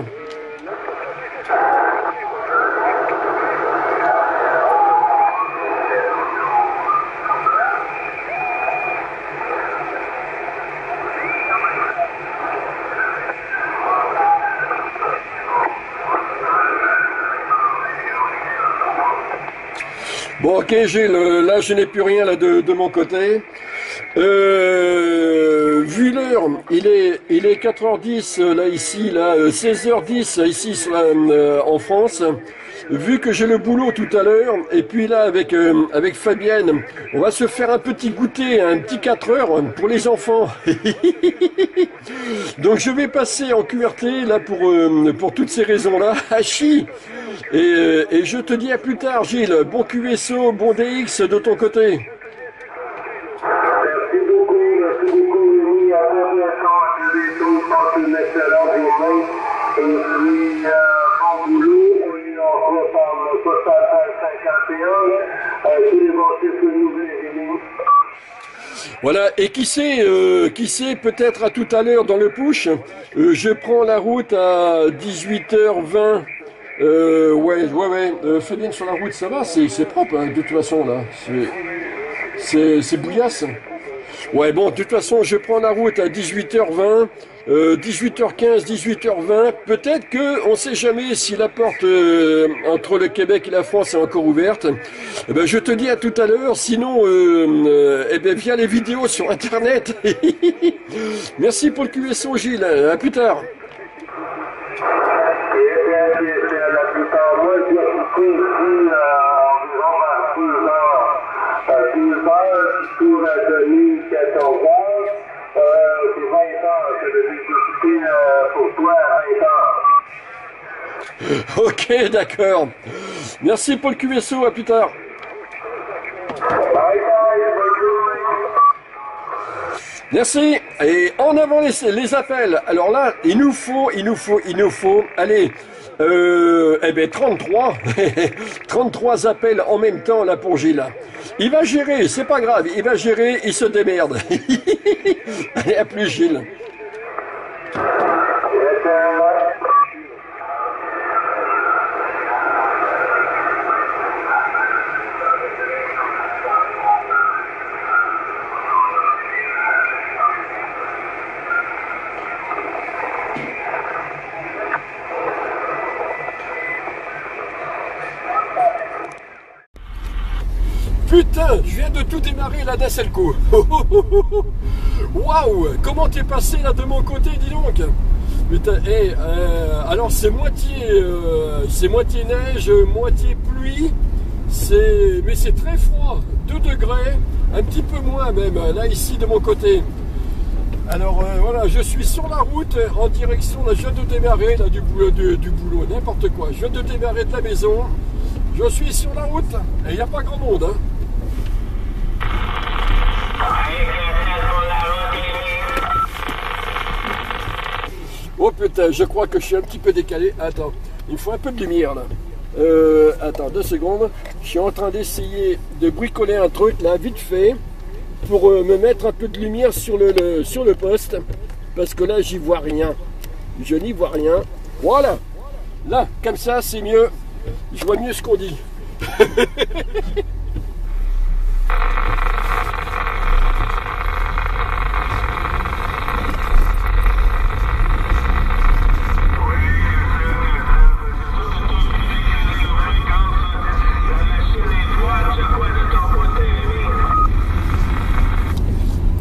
Bon, ok, Gilles, euh, là, je n'ai plus rien là, de, de mon côté. Euh, vu l'heure, il est, il est 4h10 euh, là ici, là, euh, 16h10 ici sur la- euh, en France. Vu que j'ai le boulot tout à l'heure, et puis là avec, euh, avec Fabienne, on va se faire un petit goûter, un petit 4 heures pour les enfants. <laughs> Donc je vais passer en QRT là pour, euh, pour toutes ces raisons-là. <laughs> Hachi et, euh, et je te dis à plus tard, Gilles. Bon QSO, bon DX de ton côté. Puis, bon boulot. Et on se reparle pas à 51. Tous les bons chiffres renouvelés, Rémi. Voilà, et qui sait, euh, qui sait, peut-être à tout à l'heure dans le push, euh, je prends la route à 18h20. Euh, ouais, ouais, ouais, euh, Fabienne sur la route, ça va, c'est propre, hein, de toute façon, là. C'est bouillasse. Ouais, bon, de toute façon, je prends la route à 18h20, euh, 18h15, 18h20. Peut-être que, on sait jamais si la porte euh, entre le Québec et la France est encore ouverte. Eh ben, je te dis à tout à l'heure. Sinon, euh, euh, eh ben, via les vidéos sur Internet. <laughs> Merci pour le QSO, Gilles. À plus tard. Euh, pour toi à 20 heures. Ok, d'accord. Merci le QSO. À plus tard. Merci. Et en avant les, les appels. Alors là, il nous faut, il nous faut, il nous faut. Allez, euh, eh ben 33, 33 <laughs> appels en même temps là pour Gilles. Il va gérer, c'est pas grave. Il va gérer, il se démerde. <laughs> Allez, à plus Gilles. De tout démarrer là d'un seul coup. <laughs> Waouh, comment t'es passé là de mon côté, dis donc? Putain, eh, euh, alors c'est moitié, euh, c'est moitié neige, moitié pluie. C'est, mais c'est très froid, 2 degrés, un petit peu moins même là ici de mon côté. Alors euh, voilà, je suis sur la route en direction, là, je viens de démarrer là, du, boulot, du, du boulot, n'importe quoi. Je viens de démarrer de la maison. Je suis sur la route et il n'y a pas grand monde. Hein. Oh putain, je crois que je suis un petit peu décalé. Attends, il faut un peu de lumière là. Euh, attends, deux secondes. Je suis en train d'essayer de bricoler un truc là, vite fait, pour euh, me mettre un peu de lumière sur le- sur le poste. Parce que là, j'y vois rien. Je n'y vois rien. Voilà. Là, comme ça, c'est mieux. Je vois mieux ce qu'on dit. <laughs>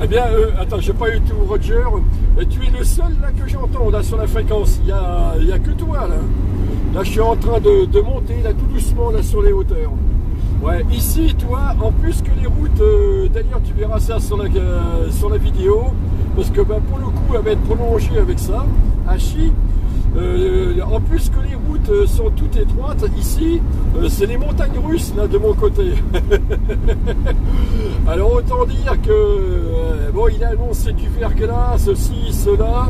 Eh bien, euh, attends, j'ai pas eu tout, Roger. Tu es le seul là que j'entends là sur la fréquence. Il n'y a, y a que toi là. Là, je suis en train de, monter là tout doucement là sur les hauteurs. Ouais, ici, toi, en plus que les routes, euh, d'ailleurs, tu verras ça sur la, euh, sur la vidéo, parce que ben, pour le coup, elle va être prolongée avec ça, à. Euh, en plus que les routes euh, sont toutes étroites, ici, euh, c'est les montagnes russes là de mon côté. <laughs> Alors autant dire que bon, il a annoncé du verglas, ceci, cela.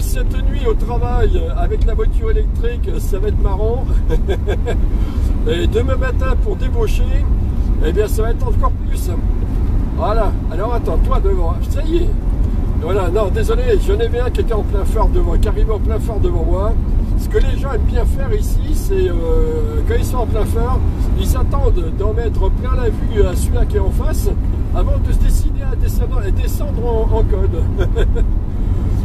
Cette nuit au travail avec la voiture électrique, ça va être marrant. <laughs> Et demain matin pour débaucher, eh bien ça va être encore plus. Voilà. Alors attends, toi devant, ça y est. Voilà, non, désolé, j'en avais un qui était en plein phare devant, qui arrivait en plein phare devant moi. Ce que les gens aiment bien faire ici, c'est euh, quand ils sont en plein phare, ils attendent d'en mettre plein la vue à celui-là qui est en face avant de se décider à descendre, descendre en, en code.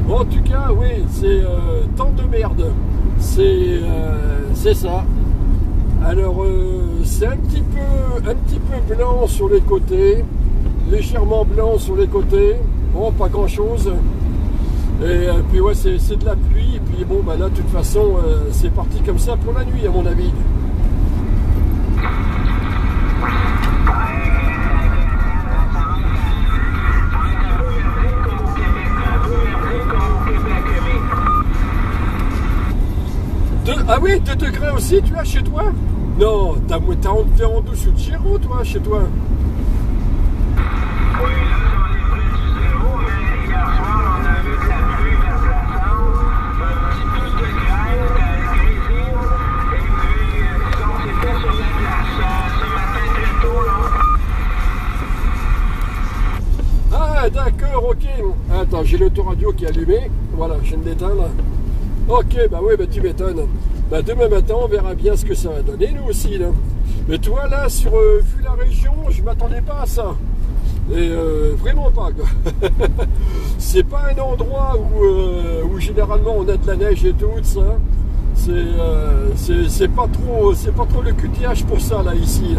Bon, <laughs> en tout cas, oui, c'est euh, tant de merde. C'est euh, ça. Alors, c'est un un petit peu blanc sur les côtés, légèrement blanc sur les côtés. Pas grand chose. Et euh, puis ouais, c'est de la pluie. Et puis bon, bah là, de toute façon, euh, c'est parti comme ça pour la nuit, à mon avis. Deux- ah oui, 2 degrés aussi, tu as chez toi? Non, t'as en, dessous de zéro, toi, chez toi. Ah, d'accord, ok. Attends, j'ai l'autoradio qui est allumé. Voilà, je viens de l'éteindre. Ok, bah oui, bah tu m'étonnes. Bah demain matin, on verra bien ce que ça va donner, nous aussi, là. Mais toi, là, sur, euh, vu la région, je m'attendais pas à ça. Et euh, vraiment pas, quoi. <laughs> C'est pas un endroit où, euh, où généralement on a de la neige et tout, ça. C'est pas trop c'est pas trop le QTH pour ça, là, ici.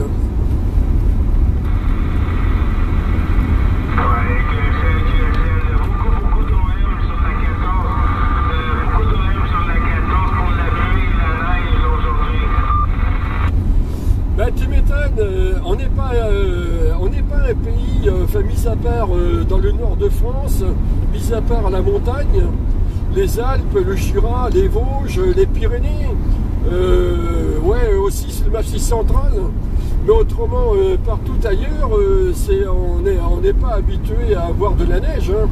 Ouais, que c'est que c'est beaucoup, beaucoup d'OM sur la 14. Euh, beaucoup d'OM sur la 14 pour la pluie et la neige aujourd'hui. Ben, tu m'étonnes, euh, on n'est pas, euh, on n'est pas un pays, euh, enfin, mis à part euh, dans le nord de France, mis à part la montagne, les Alpes, le Jura, les Vosges, les Pyrénées, euh, ouais, aussi le Massif central. Mais autrement, euh, partout ailleurs, on n'est pas habitué à avoir de la neige. hein.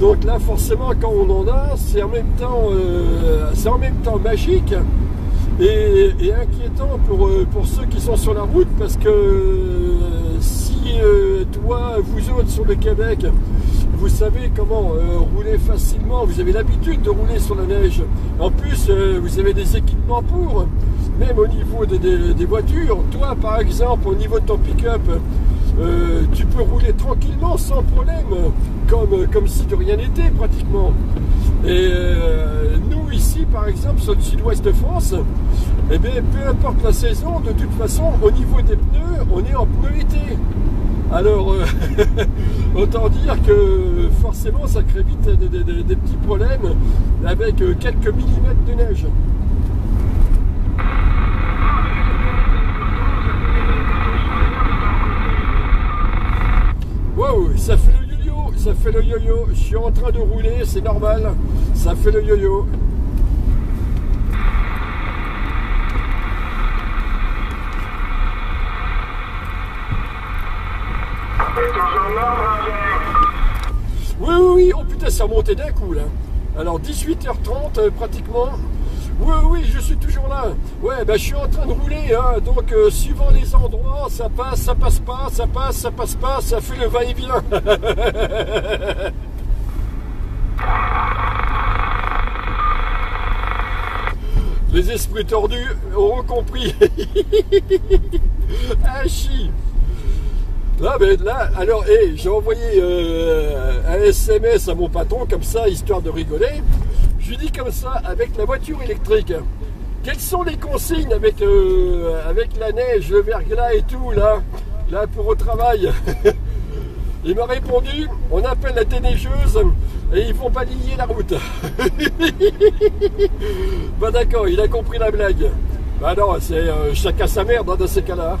Donc là, forcément, quand on en a, c'est en même temps, magique et, inquiétant pour, pour ceux qui sont sur la route parce que euh, toi, vous autres sur le Québec, vous savez comment euh, rouler facilement, vous avez l'habitude de rouler sur la neige. En plus, euh, vous avez des équipements pour, même au niveau des- voitures. Toi, par exemple, au niveau de ton pick-up, tu peux rouler tranquillement sans problème, comme, comme si de rien n'était pratiquement. Et nous ici, par exemple, sur le sud-ouest de France, eh bien, peu importe la saison, de toute façon, au niveau des pneus, on est en pneu été. Alors, euh, <laughs> autant dire que forcément, ça crée vite des, des- petits problèmes avec euh, quelques millimètres de neige. Wow, ça fait le yo-yo, ça fait le yo-yo. Je suis en train de rouler, c'est normal. Ça fait le yo-yo. C'est toujours là, Roger. Oui, oui, oui, oh putain, c'est remonté d'un coup là. Alors 18h30 euh, pratiquement. Oui, oui, je suis toujours là. Ouais, ben je suis en train de rouler, hein. donc euh, suivant les endroits, ça passe, ça passe pas, ça passe, ça passe pas, ça fait le va-et-vient. <laughs> les esprits tordus auront compris. <laughs> ah chi Là, ben, là, alors, hé, j'ai envoyé euh, un SMS à mon patron, comme ça, histoire de rigoler. Je lui dis comme ça, avec la voiture électrique, quelles sont les consignes avec, euh, avec la neige, le verglas et tout, là, là, pour au travail <laughs> Il m'a répondu, on appelle la déneigeuse et ils vont balayer la route. <laughs> bah d'accord, il a compris la blague. Bah non, c'est euh, chacun sa merde hein, dans ces cas-là.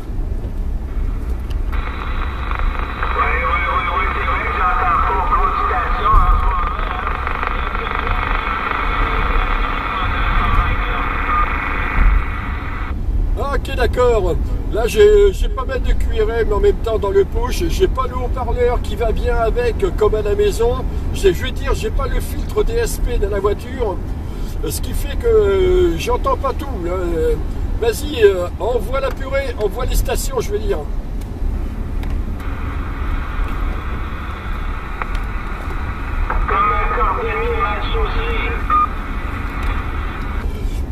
Oui, oui, oui, oui, c'est vrai que j'entends pas beaucoup de stations en ce moment. Ok, d'accord. Là, j'ai pas mal de QRM en même temps dans le push. J'ai pas le haut-parleur qui va bien avec, comme à la maison. Je veux dire, j'ai pas le filtre DSP dans la voiture. Ce qui fait que euh, j'entends pas tout. Euh, Vas-y, euh, envoie la purée, envoie les stations, je veux dire.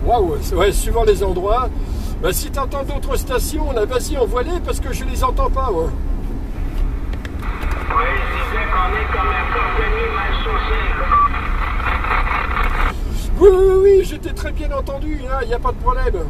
Waouh, ouais, suivant les endroits. Bah, si tu entends d'autres stations, là, vas-y, envoie-les parce que je les entends pas, moi. Oui, je disais qu'on est comme un cordonnier mal chaussé. Oui, oui, oui, je t'ai très bien entendu, il n'y a pas de problème.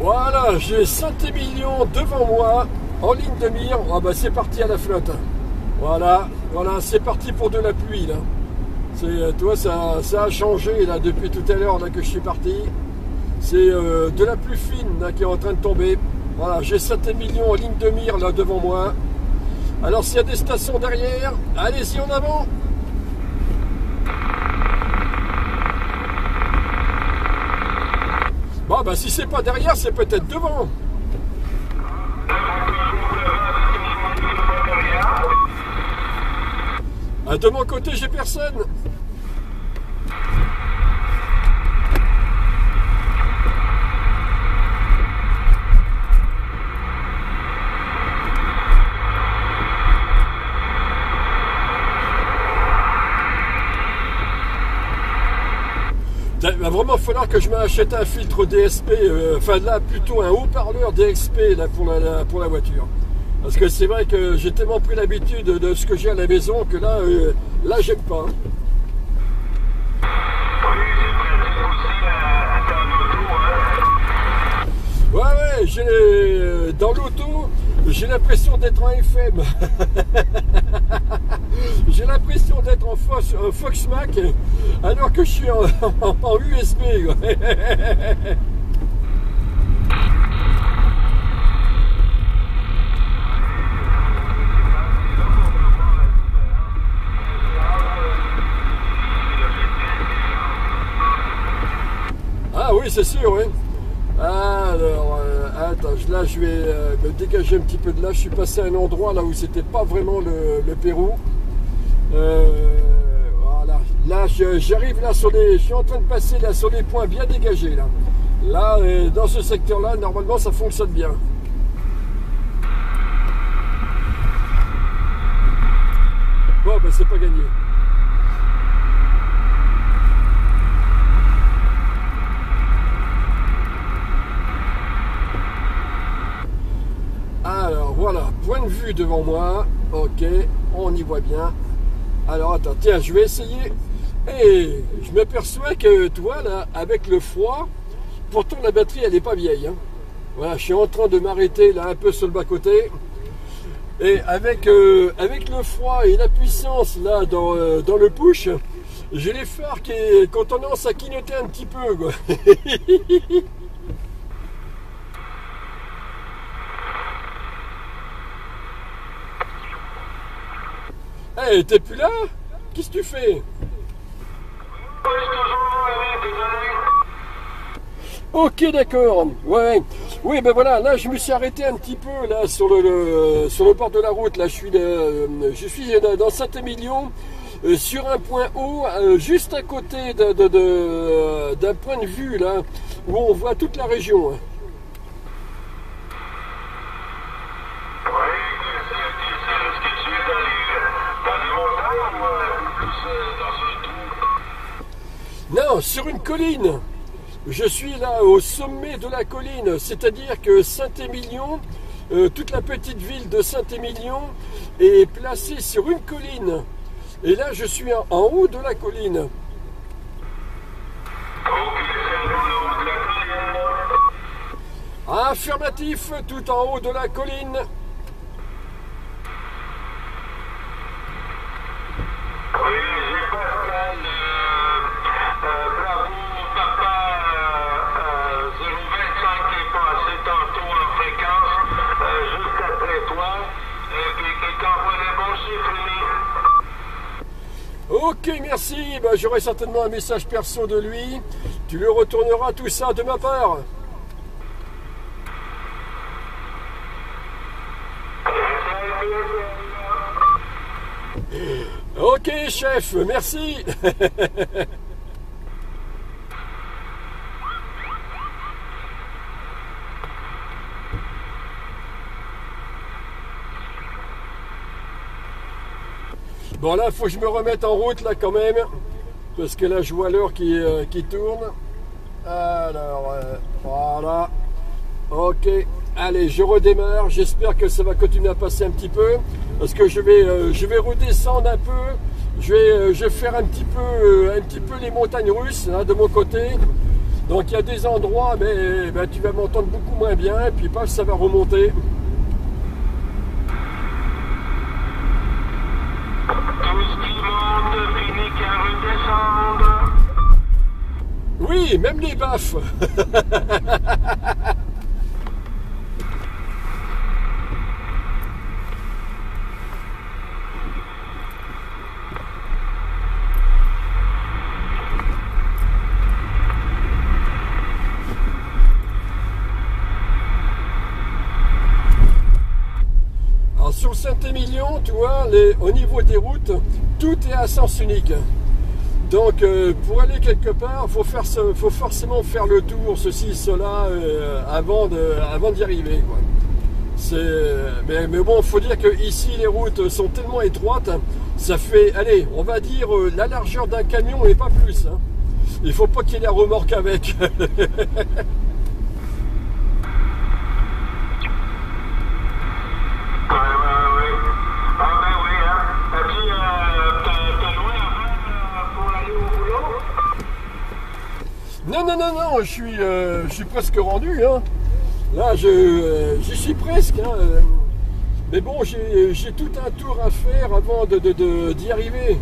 Voilà, j'ai Saint-Émilion devant moi, en ligne de mire. Ah bah c'est parti à la flotte. Voilà, voilà, c'est parti pour de la pluie là. C'est, toi, ça, ça a changé là depuis tout à l'heure que je suis parti. C'est euh, de la pluie fine qui est en train de tomber. Voilà, j'ai Saint-Émilion en ligne de mire là devant moi. Alors s'il y a des stations derrière, allez-y en avant. Bah si c'est pas derrière, c'est peut-être devant. Ah, de mon côté, j'ai personne. Il va vraiment falloir que je m'achète un filtre DSP, euh, enfin là plutôt un haut-parleur DXP là, pour, la, pour la voiture. Parce que c'est vrai que j'ai tellement pris l'habitude de ce que j'ai à la maison que là, euh, là j'aime pas. Ouais ouais, j'ai euh, dans l'auto, j'ai l'impression d'être en FM. <laughs> j'ai l'impression d'être en Fox, Fox Mac alors que je suis en, <laughs> en USB. Ah oui, c'est sûr, oui. Alors, euh, attends, là je vais euh, me dégager un petit peu de là. Je suis passé à un endroit là où c'était pas vraiment le, Pérou. Euh, voilà. Là, j'arrive là sur les. Je suis en train de passer là sur les points bien dégagés là. Là, dans ce secteur-là, normalement, ça fonctionne bien. Bon, ben c'est pas gagné. Voilà, point de vue devant moi. Ok, on y voit bien. Alors attends, tiens, je vais essayer. Et je m'aperçois que toi, là, avec le froid, pourtant la batterie, elle n'est pas vieille. Hein. Voilà, je suis en train de m'arrêter là un peu sur le bas-côté. Et avec, euh, avec le froid et la puissance là dans, euh, le push, j'ai les phares qui, ont tendance à clignoter un petit peu. <laughs> T'es plus là? Qu'est-ce que tu fais? Ok, d'accord. Ouais. Oui, ben voilà. Là, je me suis arrêté un petit peu là sur le, sur le bord de la route. Là, je suis, je suis dans Saint-Émilion, euh, sur un point haut, euh, juste à côté d'un point de vue là où on voit toute la région. Hein. Non, sur une colline. Je suis là au sommet de la colline, c'est-à-dire que Saint-Émilion, euh, toute la petite ville de Saint-Émilion est placée sur une colline. Et là, je suis en, haut de la colline. Affirmatif, tout en haut de la colline. Merci. Bah, J'aurai certainement un message perso de lui. Tu lui retourneras tout ça de ma part. Ok, chef, merci. <laughs> Bon là, il faut que je me remette en route là quand même. Parce que là, je vois l'heure qui, euh, qui tourne. Alors, euh, voilà. Ok. Allez, je redémarre. J'espère que ça va continuer à passer un petit peu. Parce que je vais, euh, je vais redescendre un peu. Je vais, je vais faire un petit peu, un petit peu les montagnes russes de mon côté. Donc il y a des endroits, mais ben, tu vas m'entendre beaucoup moins bien, et puis pas ça va remonter. Tout ce qui monte finit qu'à redescendre. Oui, Alors sur Saint-Émilion, tu vois, au niveau des routes, tout est à sens unique. Donc euh, pour aller quelque part, faut faire faut forcément faire le tour, ceci, cela, euh, avant de, avant d'y arriver. mais, mais bon, faut dire que ici les routes sont tellement étroites, ça fait, allez, on va dire euh, la largeur d'un camion et pas plus. hein. Il faut pas qu'il y ait la remorque avec. <laughs> Ouais, ouais, ouais. Ah ben oui, hein. Et puis, euh, t'es t'es loin avant pour aller au boulot? Non, non, non, non, je suis, euh, je suis presque rendu. Hein. Là, je, euh, j'y suis presque. hein, euh. Mais bon, j'ai, tout un tour à faire avant de, de- de- d'y arriver.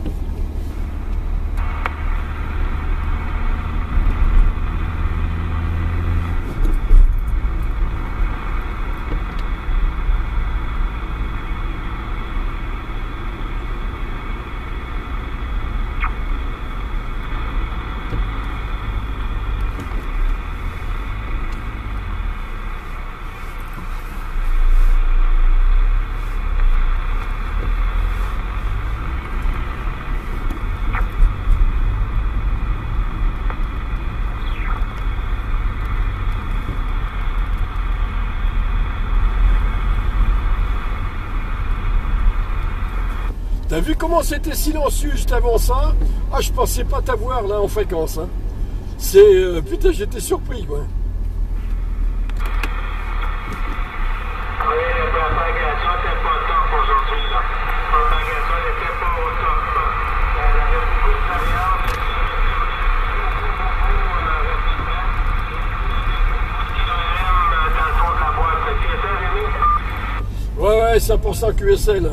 T'as vu comment c'était silencieux juste avant ça Ah, je pensais pas t'avoir là en fréquence. hein. C'est. euh, putain, j'étais surpris quoi. Ouais, ouais, 100% QSL.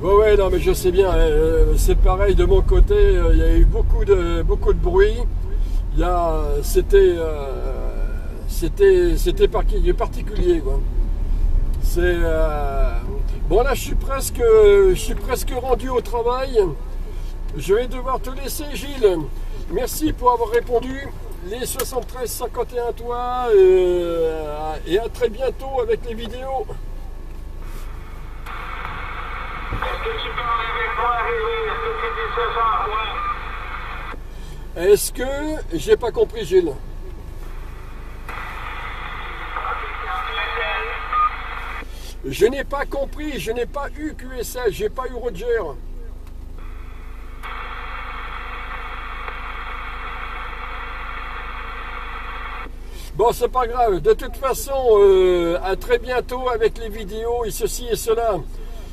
Ouais, ouais, non, mais je sais bien. euh, c'est pareil de mon côté. euh, Il y a eu beaucoup de, beaucoup de bruit. Il y c'était, euh, c'était, c'était parti- particulier, quoi. C'est euh, bon là, je suis presque, je suis presque rendu au travail. Je vais devoir te laisser, Gilles. Merci pour avoir répondu. Les 73 51 toi euh, et à très bientôt avec les vidéos. Est-ce que tu parles avec moi, Rémi? Est-ce que j'ai pas compris, Gilles? Je n'ai pas compris, je n'ai pas eu QSL, j'ai pas eu Roger. Bon, c'est pas grave. De toute façon, euh, à très bientôt avec les vidéos et ceci et cela.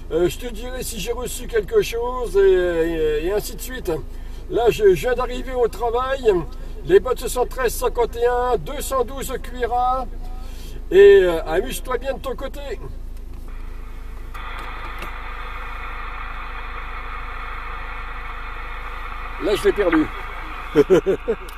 Euh, je te dirai si j'ai reçu quelque chose et, ainsi de suite. Là, je, viens d'arriver au travail. Les bottes 73 51, 212 cuiras. Et euh, amuse-toi bien de ton côté. Là, je l'ai perdu. <laughs>